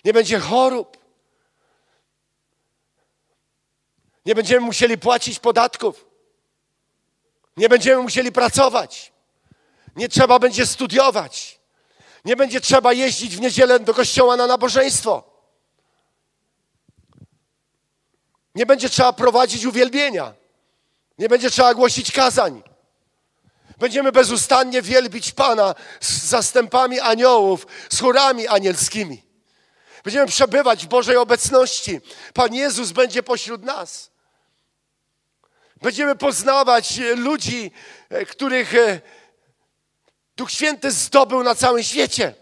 Nie będzie chorób. Nie będziemy musieli płacić podatków. Nie będziemy musieli pracować. Nie trzeba będzie studiować. Nie będzie trzeba jeździć w niedzielę do kościoła na nabożeństwo. Nie będzie trzeba prowadzić uwielbienia. Nie będzie trzeba głosić kazań. Będziemy bezustannie wielbić Pana z zastępami aniołów, z chórami anielskimi. Będziemy przebywać w Bożej obecności. Pan Jezus będzie pośród nas. Będziemy poznawać ludzi, e, których e, Duch Święty zdobył na całym świecie.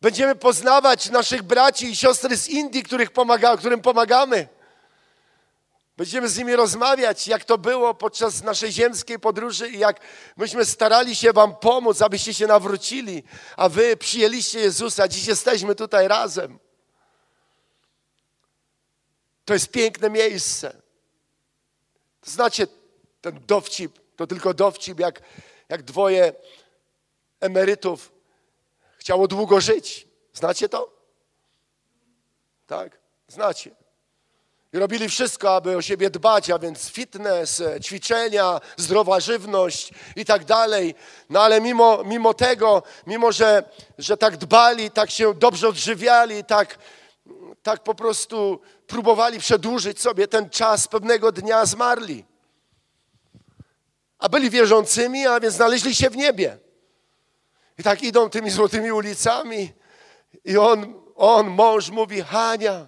Będziemy poznawać naszych braci i siostry z Indii, których pomaga, którym pomagamy. Będziemy z nimi rozmawiać, jak to było podczas naszej ziemskiej podróży i jak myśmy starali się Wam pomóc, abyście się nawrócili, a Wy przyjęliście Jezusa. Dziś jesteśmy tutaj razem. To jest piękne miejsce. Znacie ten dowcip, to tylko dowcip, jak, jak dwoje emerytów chciało długo żyć. Znacie to? Tak? Znacie. I robili wszystko, aby o siebie dbać, a więc fitness, e, ćwiczenia, zdrowa żywność i tak dalej. No ale mimo, mimo tego, mimo że, że tak dbali, tak się dobrze odżywiali, tak, tak po prostu próbowali przedłużyć sobie ten czas, pewnego dnia zmarli. A byli wierzącymi, a więc znaleźli się w niebie. I tak idą tymi złotymi ulicami i on, on mąż mówi, Hania,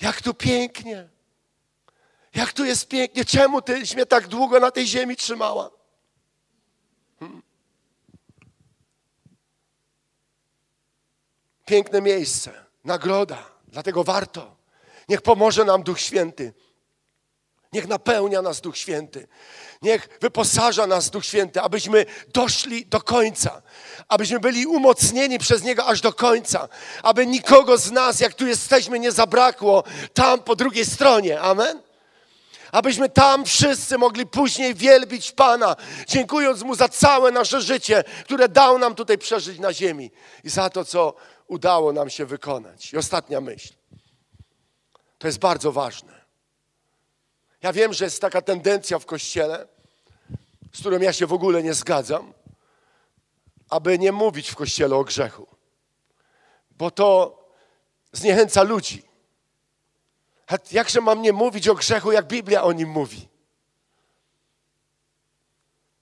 jak tu pięknie. Jak tu jest pięknie. Czemu tyś mnie tak długo na tej ziemi trzymała? Hmm. Piękne miejsce, nagroda, dlatego warto. Niech pomoże nam Duch Święty. Niech napełnia nas Duch Święty. Niech wyposaża nas Duch Święty, abyśmy doszli do końca, abyśmy byli umocnieni przez Niego aż do końca, aby nikogo z nas, jak tu jesteśmy, nie zabrakło tam po drugiej stronie. Amen? Abyśmy tam wszyscy mogli później wielbić Pana, dziękując Mu za całe nasze życie, które dał nam tutaj przeżyć na ziemi i za to, co udało nam się wykonać. I ostatnia myśl. To jest bardzo ważne. Ja wiem, że jest taka tendencja w kościele, z którą ja się w ogóle nie zgadzam, aby nie mówić w kościele o grzechu, bo to zniechęca ludzi. A jakże mam nie mówić o grzechu, jak Biblia o nim mówi?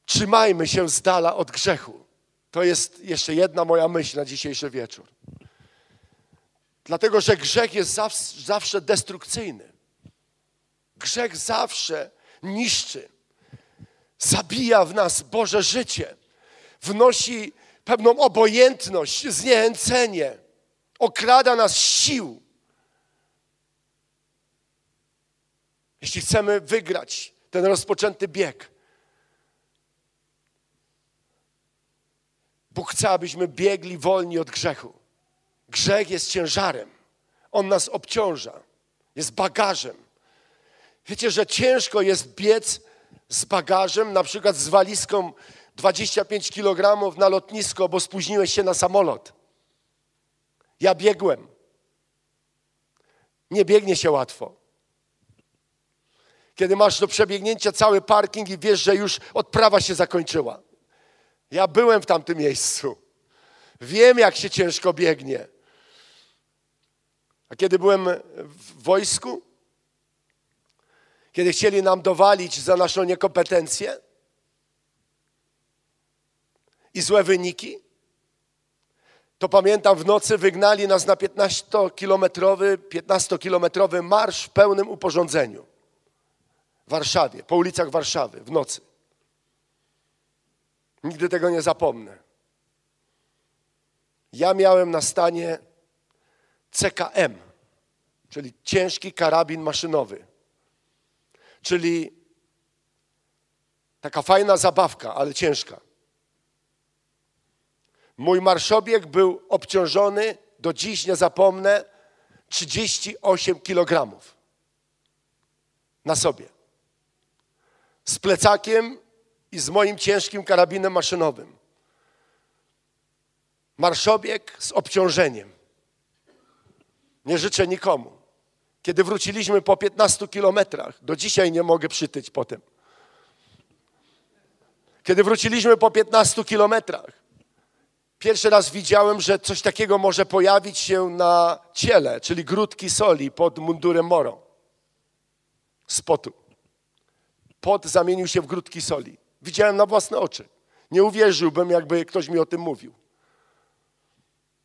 Trzymajmy się z dala od grzechu. To jest jeszcze jedna moja myśl na dzisiejszy wieczór. Dlatego, że grzech jest zawsze, zawsze destrukcyjny. Grzech zawsze niszczy. Zabija w nas Boże życie. Wnosi pewną obojętność, zniechęcenie. Okrada nas sił. Jeśli chcemy wygrać ten rozpoczęty bieg, Bóg chce, abyśmy biegli wolni od grzechu. Grzech jest ciężarem. On nas obciąża. Jest bagażem. Wiecie, że ciężko jest biec z bagażem, na przykład z walizką 25 kg na lotnisko, bo spóźniłeś się na samolot. Ja biegłem. Nie biegnie się łatwo. Kiedy masz do przebiegnięcia cały parking i wiesz, że już odprawa się zakończyła. Ja byłem w tamtym miejscu. Wiem, jak się ciężko biegnie. A kiedy byłem w wojsku, kiedy chcieli nam dowalić za naszą niekompetencję i złe wyniki, to pamiętam w nocy wygnali nas na 15-kilometrowy 15 marsz w pełnym uporządzeniu w Warszawie, po ulicach Warszawy w nocy. Nigdy tego nie zapomnę. Ja miałem na stanie CKM, czyli ciężki karabin maszynowy. Czyli taka fajna zabawka, ale ciężka. Mój marszobieg był obciążony, do dziś nie zapomnę, 38 kg na sobie. Z plecakiem i z moim ciężkim karabinem maszynowym. Marszobieg z obciążeniem. Nie życzę nikomu. Kiedy wróciliśmy po 15 kilometrach, do dzisiaj nie mogę przytyć potem. Kiedy wróciliśmy po 15 kilometrach, pierwszy raz widziałem, że coś takiego może pojawić się na ciele, czyli grudki soli pod mundurem Moro. Z potu. Pot zamienił się w grudki soli. Widziałem na własne oczy. Nie uwierzyłbym, jakby ktoś mi o tym mówił.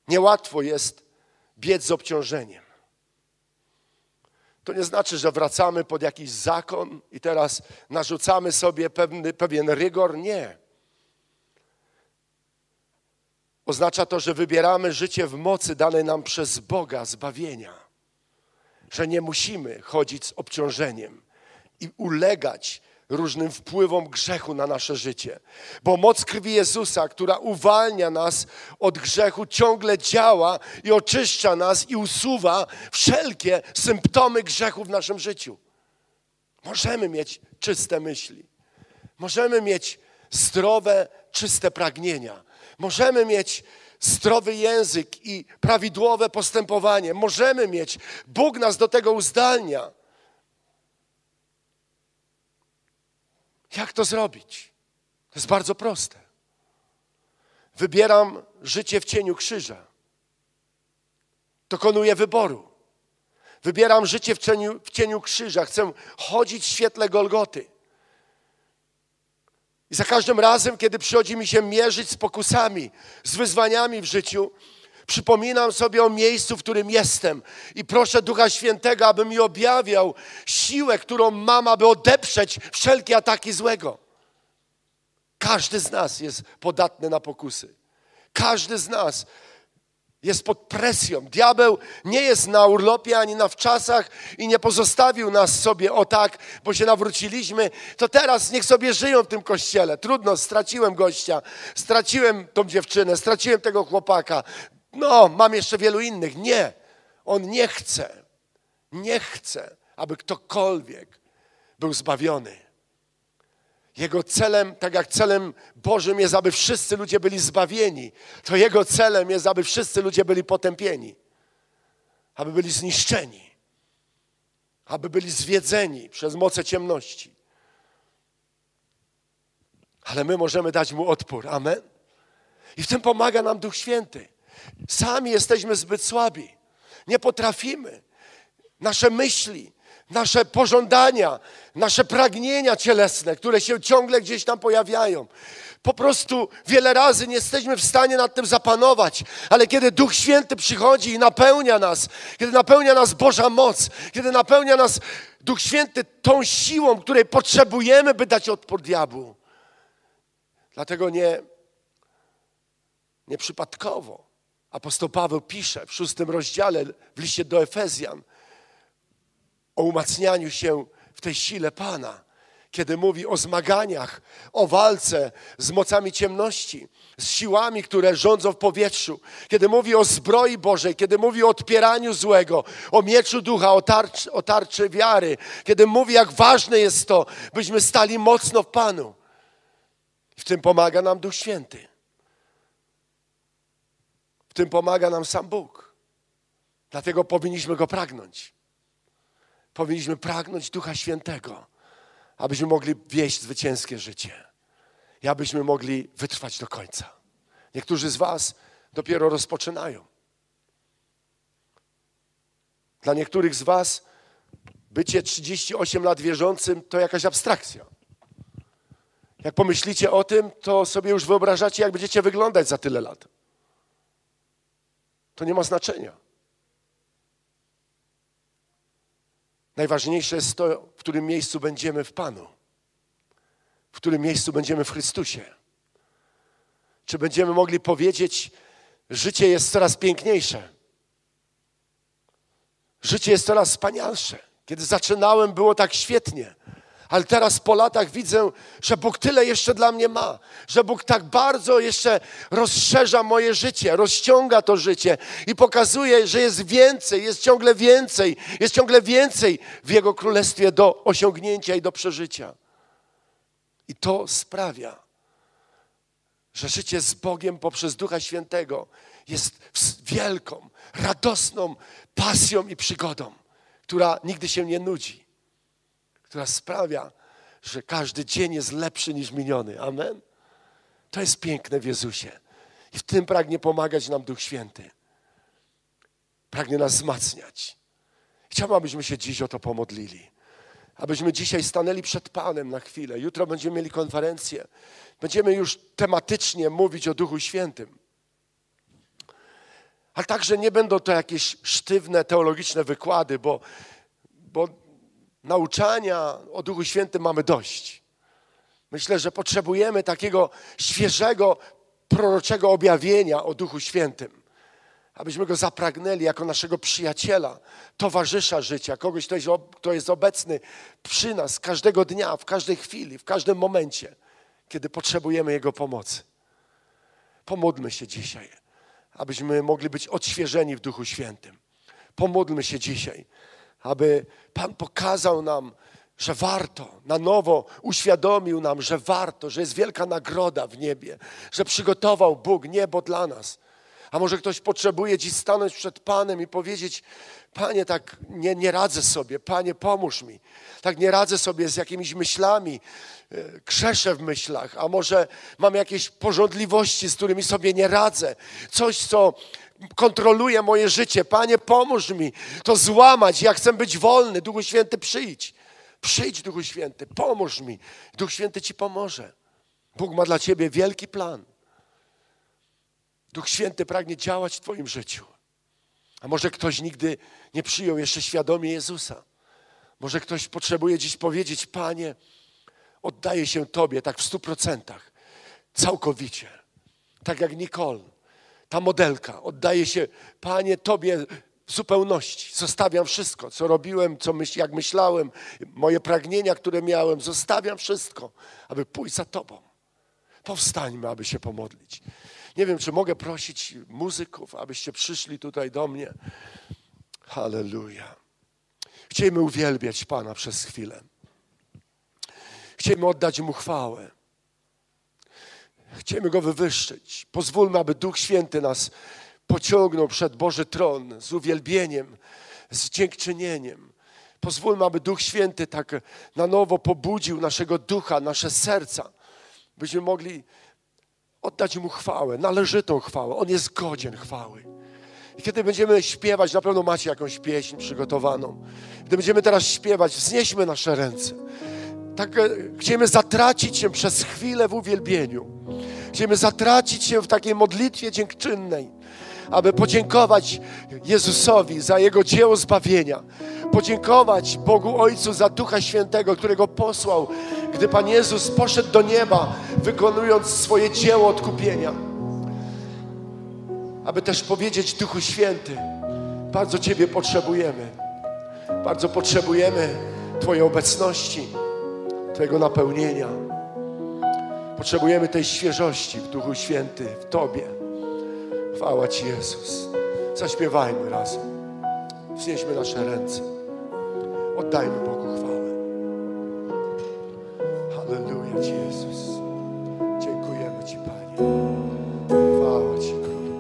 Niełatwo jest biec z obciążeniem. To nie znaczy, że wracamy pod jakiś zakon i teraz narzucamy sobie pewny, pewien rygor. Nie. Oznacza to, że wybieramy życie w mocy danej nam przez Boga zbawienia. Że nie musimy chodzić z obciążeniem, i ulegać różnym wpływom grzechu na nasze życie. Bo moc krwi Jezusa, która uwalnia nas od grzechu, ciągle działa i oczyszcza nas i usuwa wszelkie symptomy grzechu w naszym życiu. Możemy mieć czyste myśli. Możemy mieć zdrowe, czyste pragnienia. Możemy mieć zdrowy język i prawidłowe postępowanie. Możemy mieć. Bóg nas do tego uzdalnia. Jak to zrobić? To jest bardzo proste. Wybieram życie w cieniu krzyża. Dokonuję wyboru. Wybieram życie w cieniu, w cieniu krzyża. Chcę chodzić w świetle Golgoty. I za każdym razem, kiedy przychodzi mi się mierzyć z pokusami, z wyzwaniami w życiu, przypominam sobie o miejscu, w którym jestem i proszę Ducha Świętego, aby mi objawiał siłę, którą mam, aby odeprzeć wszelkie ataki złego. Każdy z nas jest podatny na pokusy. Każdy z nas jest pod presją. Diabeł nie jest na urlopie ani na wczasach i nie pozostawił nas sobie o tak, bo się nawróciliśmy. To teraz niech sobie żyją w tym kościele. Trudno, straciłem gościa, straciłem tą dziewczynę, straciłem tego chłopaka. No, mam jeszcze wielu innych. Nie, on nie chce, nie chce, aby ktokolwiek był zbawiony. Jego celem, tak jak celem Bożym jest, aby wszyscy ludzie byli zbawieni, to Jego celem jest, aby wszyscy ludzie byli potępieni, aby byli zniszczeni, aby byli zwiedzeni przez moce ciemności. Ale my możemy dać Mu odpór. Amen. I w tym pomaga nam Duch Święty. Sami jesteśmy zbyt słabi. Nie potrafimy. Nasze myśli, nasze pożądania, nasze pragnienia cielesne, które się ciągle gdzieś tam pojawiają. Po prostu wiele razy nie jesteśmy w stanie nad tym zapanować, ale kiedy Duch Święty przychodzi i napełnia nas, kiedy napełnia nas Boża moc, kiedy napełnia nas Duch Święty tą siłą, której potrzebujemy, by dać odpór diabłu. Dlatego nie, nieprzypadkowo apostoł Paweł pisze w szóstym rozdziale w liście do Efezjan – o umacnianiu się w tej sile Pana, kiedy mówi o zmaganiach, o walce z mocami ciemności, z siłami, które rządzą w powietrzu, kiedy mówi o zbroi Bożej, kiedy mówi o odpieraniu złego, o mieczu ducha, o, tarczy, o tarczy wiary, kiedy mówi, jak ważne jest to, byśmy stali mocno w Panu. W tym pomaga nam Duch Święty. Tym pomaga nam sam Bóg. Dlatego powinniśmy Go pragnąć powinniśmy pragnąć Ducha Świętego, abyśmy mogli wieść zwycięskie życie i abyśmy mogli wytrwać do końca. Niektórzy z Was dopiero rozpoczynają. Dla niektórych z Was bycie 38 lat wierzącym to jakaś abstrakcja. Jak pomyślicie o tym, to sobie już wyobrażacie, jak będziecie wyglądać za tyle lat. To nie ma znaczenia. Najważniejsze jest to, w którym miejscu będziemy w Panu, w którym miejscu będziemy w Chrystusie. Czy będziemy mogli powiedzieć, życie jest coraz piękniejsze, życie jest coraz wspanialsze. Kiedy zaczynałem, było tak świetnie ale teraz po latach widzę, że Bóg tyle jeszcze dla mnie ma, że Bóg tak bardzo jeszcze rozszerza moje życie, rozciąga to życie i pokazuje, że jest więcej, jest ciągle więcej, jest ciągle więcej w Jego Królestwie do osiągnięcia i do przeżycia. I to sprawia, że życie z Bogiem poprzez Ducha Świętego jest wielką, radosną pasją i przygodą, która nigdy się nie nudzi która sprawia, że każdy dzień jest lepszy niż miniony. Amen? To jest piękne w Jezusie. I w tym pragnie pomagać nam Duch Święty. Pragnie nas wzmacniać. Chciałbym, abyśmy się dziś o to pomodlili. Abyśmy dzisiaj stanęli przed Panem na chwilę. Jutro będziemy mieli konferencję. Będziemy już tematycznie mówić o Duchu Świętym. Ale także nie będą to jakieś sztywne teologiczne wykłady, bo, bo nauczania o Duchu Świętym mamy dość. Myślę, że potrzebujemy takiego świeżego, proroczego objawienia o Duchu Świętym. abyśmy Go zapragnęli jako naszego przyjaciela, towarzysza życia, kogoś, kto jest, obecny przy nas każdego dnia, w każdej chwili, w każdym momencie, kiedy potrzebujemy Jego pomocy. Pomódlmy się dzisiaj, abyśmy mogli być odświeżeni w Duchu Świętym. Pomódlmy się dzisiaj, aby Pan pokazał nam, że warto, na nowo uświadomił nam, że warto, że jest wielka nagroda w niebie, że przygotował Bóg niebo dla nas. A może ktoś potrzebuje dziś stanąć przed Panem i powiedzieć: Panie, tak nie, nie radzę sobie, Panie, pomóż mi. Tak nie radzę sobie z jakimiś myślami, e, krzeszę w myślach, a może mam jakieś porządliwości, z którymi sobie nie radzę. Coś, co kontroluje moje życie. Panie, pomóż mi to złamać. Ja chcę być wolny. Duchu Święty, przyjdź. Przyjdź, Duchu Święty, pomóż mi. Duch Święty ci pomoże. Bóg ma dla ciebie wielki plan. Duch Święty pragnie działać w Twoim życiu. A może ktoś nigdy nie przyjął jeszcze świadomie Jezusa. Może ktoś potrzebuje dziś powiedzieć: Panie, oddaję się Tobie tak w stu procentach, całkowicie. Tak jak Nicole, ta modelka, oddaję się, Panie, Tobie w zupełności. Zostawiam wszystko, co robiłem, co myśl, jak myślałem, moje pragnienia, które miałem, zostawiam wszystko, aby pójść za Tobą. Powstańmy, aby się pomodlić. Nie wiem, czy mogę prosić muzyków, abyście przyszli tutaj do mnie. Halleluja. Chcielibyśmy uwielbiać Pana przez chwilę. Chcielibyśmy oddać Mu chwałę. Chcemy Go wywyższyć. Pozwólmy, aby Duch Święty nas pociągnął przed Boży Tron z uwielbieniem, z dziękczynieniem. Pozwólmy, aby Duch Święty tak na nowo pobudził naszego ducha, nasze serca, byśmy mogli oddać Mu chwałę, należytą chwałę. On jest godzien chwały. I kiedy będziemy śpiewać, na pewno macie jakąś pieśń przygotowaną. Gdy będziemy teraz śpiewać, wznieśmy nasze ręce. Tak e, chcemy zatracić się przez chwilę w uwielbieniu. Chcemy zatracić się w takiej modlitwie dziękczynnej, aby podziękować Jezusowi za Jego dzieło zbawienia. Podziękować Bogu Ojcu za Ducha Świętego, którego posłał gdy Pan Jezus poszedł do nieba, wykonując swoje dzieło odkupienia. Aby też powiedzieć Duchu Święty, bardzo Ciebie potrzebujemy. Bardzo potrzebujemy Twojej obecności, Twojego napełnienia. Potrzebujemy tej świeżości w Duchu Święty, w Tobie. Chwała Ci, Jezus. Zaśpiewajmy razem. Wznieśmy nasze ręce. Oddajmy Bogu. Ci, Jezus. Dziękujemy Ci, Panie. Chwała Ci, Królu.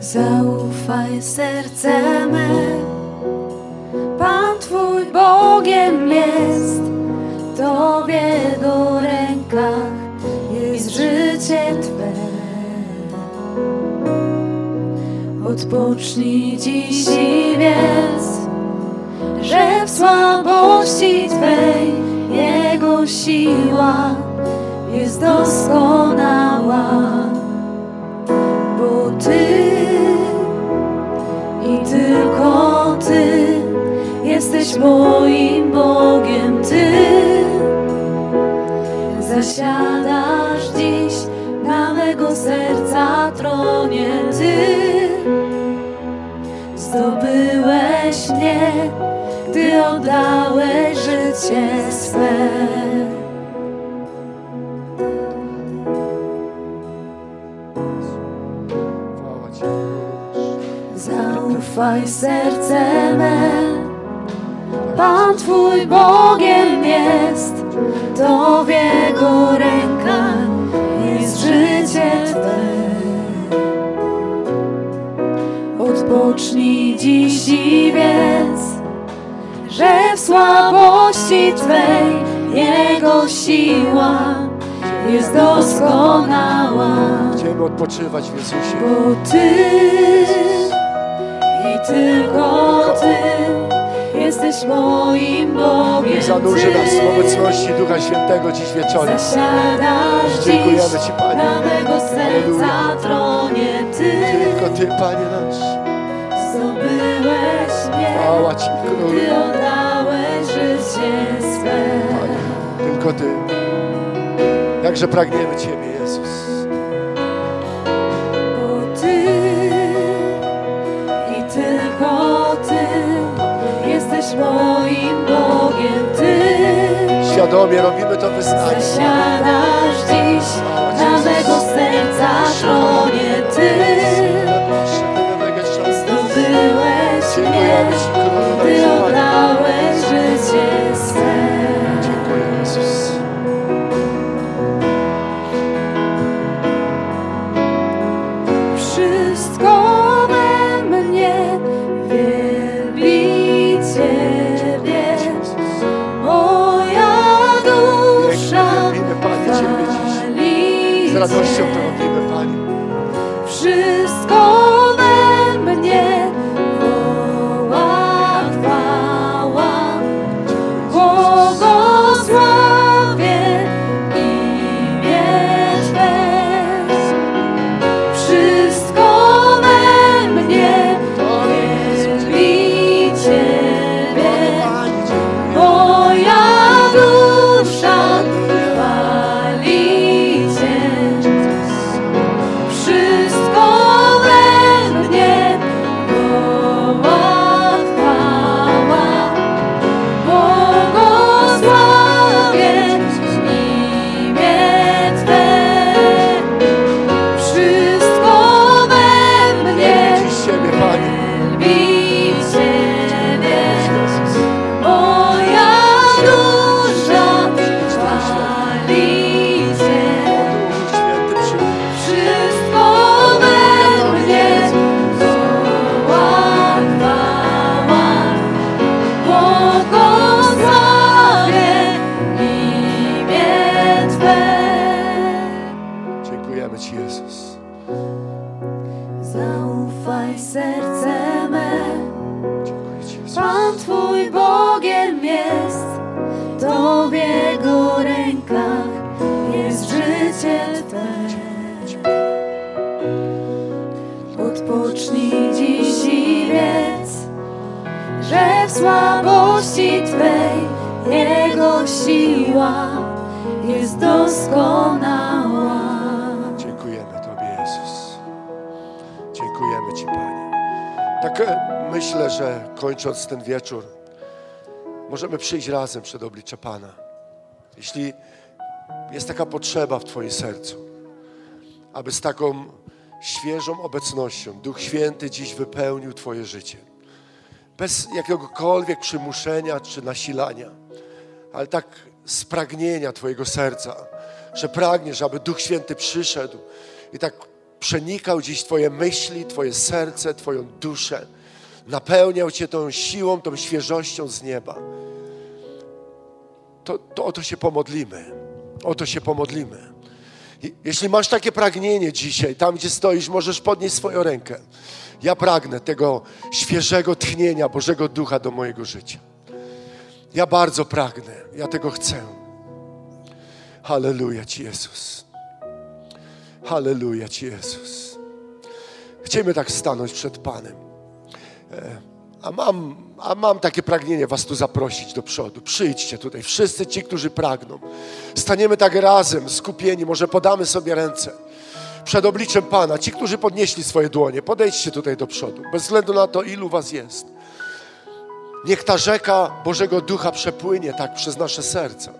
Zaufaj serce me, Pan Twój Bogiem jest, to w Jego rękach jest życie Twe. Odpocznij dziś i wiedz, że w słabości Twej Jego siła jest doskonała, bo Ty jesteś moim Bogiem, Ty zasiadasz dziś na mego serca tronie, Ty zdobyłeś mnie gdy oddałeś życie swe. Zaufaj serce me, Pan Twój Bogiem jest, to w Jego rękach jest życie Twe. Odpocznij dziś i wiedz, że w słabości Twej Jego siła jest doskonała. Chcemy odpoczywać w Jezusie. Bo Ty i tylko Ty jesteś moim Bogiem. I zanurzy nas w obecności Ducha Świętego dziś wieczorem. Dziękujemy Ci, Panie. na mego serca tronie Ty. Tylko Ty, Panie nasz. Zdobyłeś mnie. Chwała Ci, Królu. Ty oddałeś życie swe. Panie, tylko Ty. Jakże pragniemy Ciebie, Jezus. Świadomie robimy to wyznanie. Zasiadasz dziś na kończąc ten wieczór, możemy przyjść razem przed oblicze Pana. Jeśli jest taka potrzeba w Twoim sercu, aby z taką świeżą obecnością Duch Święty dziś wypełnił Twoje życie. Bez jakiegokolwiek przymuszenia czy nasilania, ale tak z pragnienia Twojego serca, że pragniesz, aby Duch Święty przyszedł i tak przenikał dziś Twoje myśli, Twoje serce, Twoją duszę, napełniał Cię tą siłą, tą świeżością z nieba. To, to o to się pomodlimy. O to się pomodlimy. Je- Jeśli masz takie pragnienie dzisiaj, tam gdzie stoisz, możesz podnieść swoją rękę. Ja pragnę tego świeżego tchnienia Bożego Ducha do mojego życia. Ja bardzo pragnę, ja tego chcę. Halleluja Ci, Jezus. Halleluja Ci, Jezus. Chcemy tak stanąć przed Panem. E, A mam, a mam takie pragnienie Was tu zaprosić do przodu. Przyjdźcie tutaj, wszyscy ci, którzy pragną. Staniemy tak razem, skupieni, może podamy sobie ręce przed obliczem Pana. Ci, którzy podnieśli swoje dłonie, podejdźcie tutaj do przodu, bez względu na to, ilu Was jest. Niech ta rzeka Bożego Ducha przepłynie tak przez nasze serca.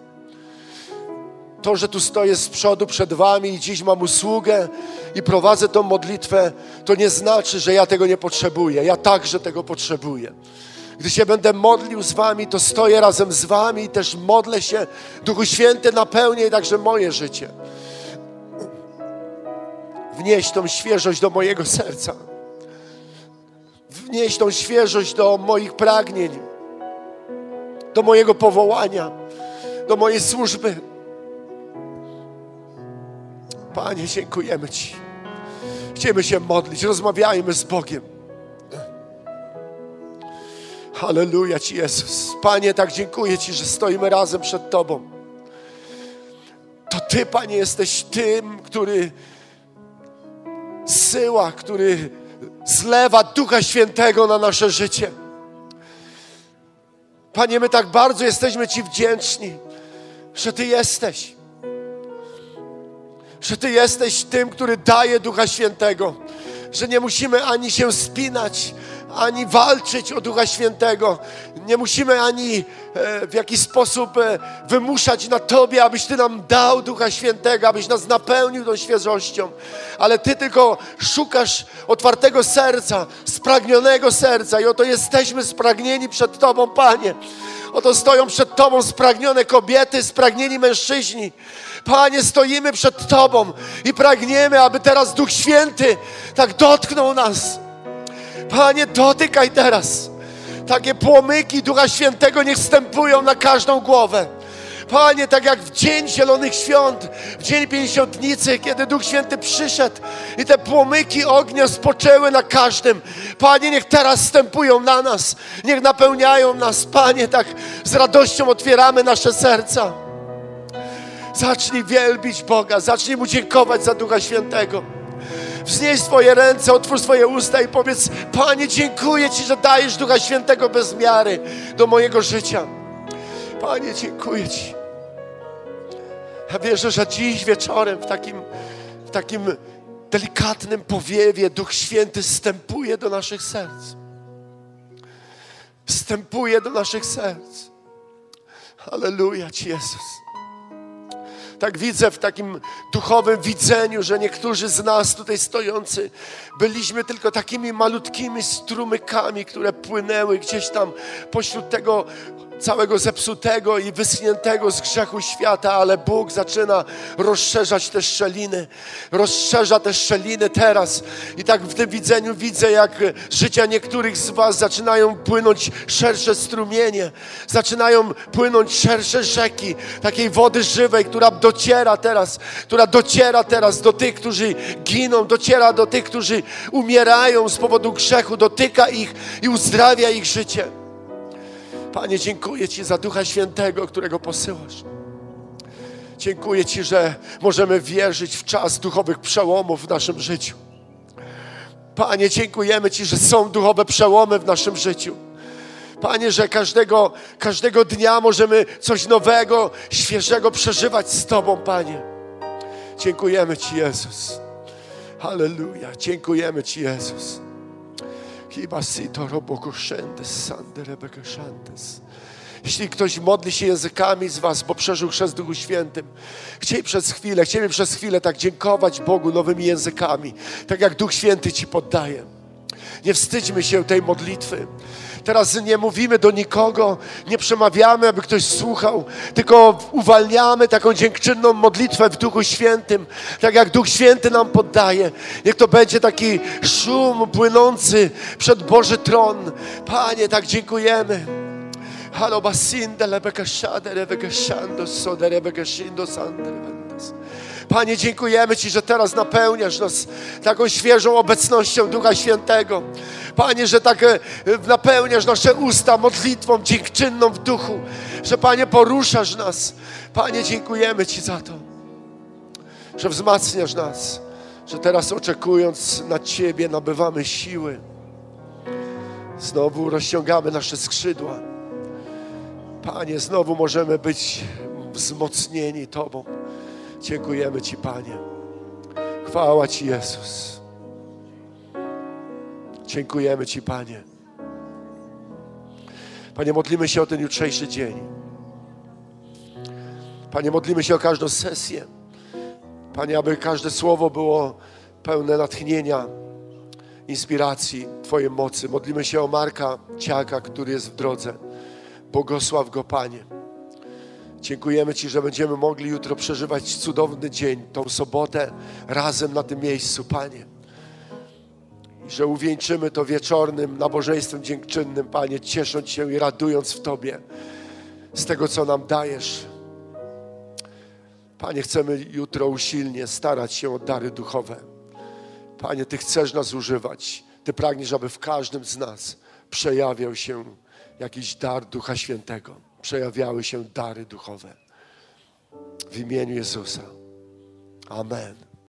To, że tu stoję z przodu przed Wami i dziś mam usługę i prowadzę tą modlitwę, to nie znaczy, że ja tego nie potrzebuję. Ja także tego potrzebuję. Gdy się będę modlił z Wami, to stoję razem z Wami i też modlę się. Duchu Święty napełniaj także moje życie. Wnieś tą świeżość do mojego serca. Wnieś tą świeżość do moich pragnień, do mojego powołania, do mojej służby. Panie, dziękujemy Ci. Chcemy się modlić, rozmawiajmy z Bogiem. Halleluja Ci, Jezus. Panie, tak dziękuję Ci, że stoimy razem przed Tobą. To Ty, Panie, jesteś tym, który zsyła, który zlewa Ducha Świętego na nasze życie. Panie, my tak bardzo jesteśmy Ci wdzięczni, że Ty jesteś. Że Ty jesteś tym, który daje Ducha Świętego. Że nie musimy ani się spinać, ani walczyć o Ducha Świętego. Nie musimy ani e, w jakiś sposób e, wymuszać na Tobie, abyś Ty nam dał Ducha Świętego, abyś nas napełnił tą świeżością. Ale Ty tylko szukasz otwartego serca, spragnionego serca i oto jesteśmy spragnieni przed Tobą, Panie. Oto stoją przed Tobą spragnione kobiety, spragnieni mężczyźni. Panie, stoimy przed Tobą i pragniemy, aby teraz Duch Święty tak dotknął nas. Panie, dotykaj teraz. Takie płomyki Ducha Świętego niech wstępują na każdą głowę. Panie, tak jak w dzień Zielonych Świąt, w dzień Pięćdziesiątnicy, kiedy Duch Święty przyszedł i te płomyki ognia spoczęły na każdym. Panie, niech teraz wstępują na nas, niech napełniają nas. Panie, tak z radością otwieramy nasze serca. Zacznij wielbić Boga, zacznij Mu dziękować za Ducha Świętego. Wznieś swoje ręce, otwórz swoje usta i powiedz: Panie, dziękuję Ci, że dajesz Ducha Świętego bez miary do mojego życia. Panie, dziękuję Ci. Ja wierzę, że dziś wieczorem w takim, w takim delikatnym powiewie Duch Święty wstępuje do naszych serc. Wstępuje do naszych serc. Halleluja Ci, Jezus tak widzę w takim duchowym widzeniu, że niektórzy z nas tutaj stojący byliśmy tylko takimi malutkimi strumykami, które płynęły gdzieś tam pośród tego całego zepsutego i wyschniętego z grzechu świata, ale Bóg zaczyna rozszerzać te szczeliny. Rozszerza te szczeliny teraz. I tak w tym widzeniu widzę, jak życia niektórych z Was zaczynają płynąć szersze strumienie, zaczynają płynąć szersze rzeki takiej wody żywej, która dociera teraz, która dociera teraz do tych, którzy giną, dociera do tych, którzy umierają z powodu grzechu, dotyka ich i uzdrawia ich życie. Panie, dziękuję Ci za Ducha Świętego, którego posyłasz. Dziękuję Ci, że możemy wierzyć w czas duchowych przełomów w naszym życiu. Panie, dziękujemy Ci, że są duchowe przełomy w naszym życiu. Panie, że każdego, każdego dnia możemy coś nowego, świeżego przeżywać z Tobą, Panie. Dziękujemy Ci, Jezus. Halleluja. Dziękujemy Ci, Jezus. Jeśli ktoś modli się językami z Was, bo przeżył chrzest Duchu Świętym, chcieli przez chwilę, chcieli przez chwilę tak dziękować Bogu nowymi językami, tak jak Duch Święty Ci poddaje. Nie wstydźmy się tej modlitwy. Teraz nie mówimy do nikogo, nie przemawiamy, aby ktoś słuchał, tylko uwalniamy taką dziękczynną modlitwę w Duchu Świętym, tak jak Duch Święty nam poddaje. Niech to będzie taki szum płynący przed Boży tron. Panie, tak dziękujemy. Halo basinde lebeka shade rebeka shando sode rebeka shindo sande Panie, dziękujemy Ci, że teraz napełniasz nas taką świeżą obecnością Ducha Świętego. Panie, że tak e, napełniasz nasze usta modlitwą dziękczynną w duchu, że Panie poruszasz nas. Panie, dziękujemy Ci za to, że wzmacniasz nas, że teraz oczekując na Ciebie nabywamy siły. Znowu rozciągamy nasze skrzydła. Panie, znowu możemy być wzmocnieni Tobą. Dziękujemy Ci, Panie. Chwała Ci, Jezus. Dziękujemy Ci, Panie. Panie, modlimy się o ten jutrzejszy dzień. Panie, modlimy się o każdą sesję. Panie, aby każde słowo było pełne natchnienia, inspiracji Twojej mocy. Modlimy się o Marka Ciaka, który jest w drodze. Błogosław go, Panie. Dziękujemy Ci, że będziemy mogli jutro przeżywać cudowny dzień, tą sobotę razem na tym miejscu, Panie. I że uwieńczymy to wieczornym nabożeństwem dziękczynnym, Panie, ciesząc się i radując w Tobie z tego, co nam dajesz. Panie, chcemy jutro usilnie starać się o dary duchowe. Panie, Ty chcesz nas używać. Ty pragniesz, aby w każdym z nas przejawiał się jakiś dar Ducha Świętego przejawiały się dary duchowe. W imieniu Jezusa. Amen.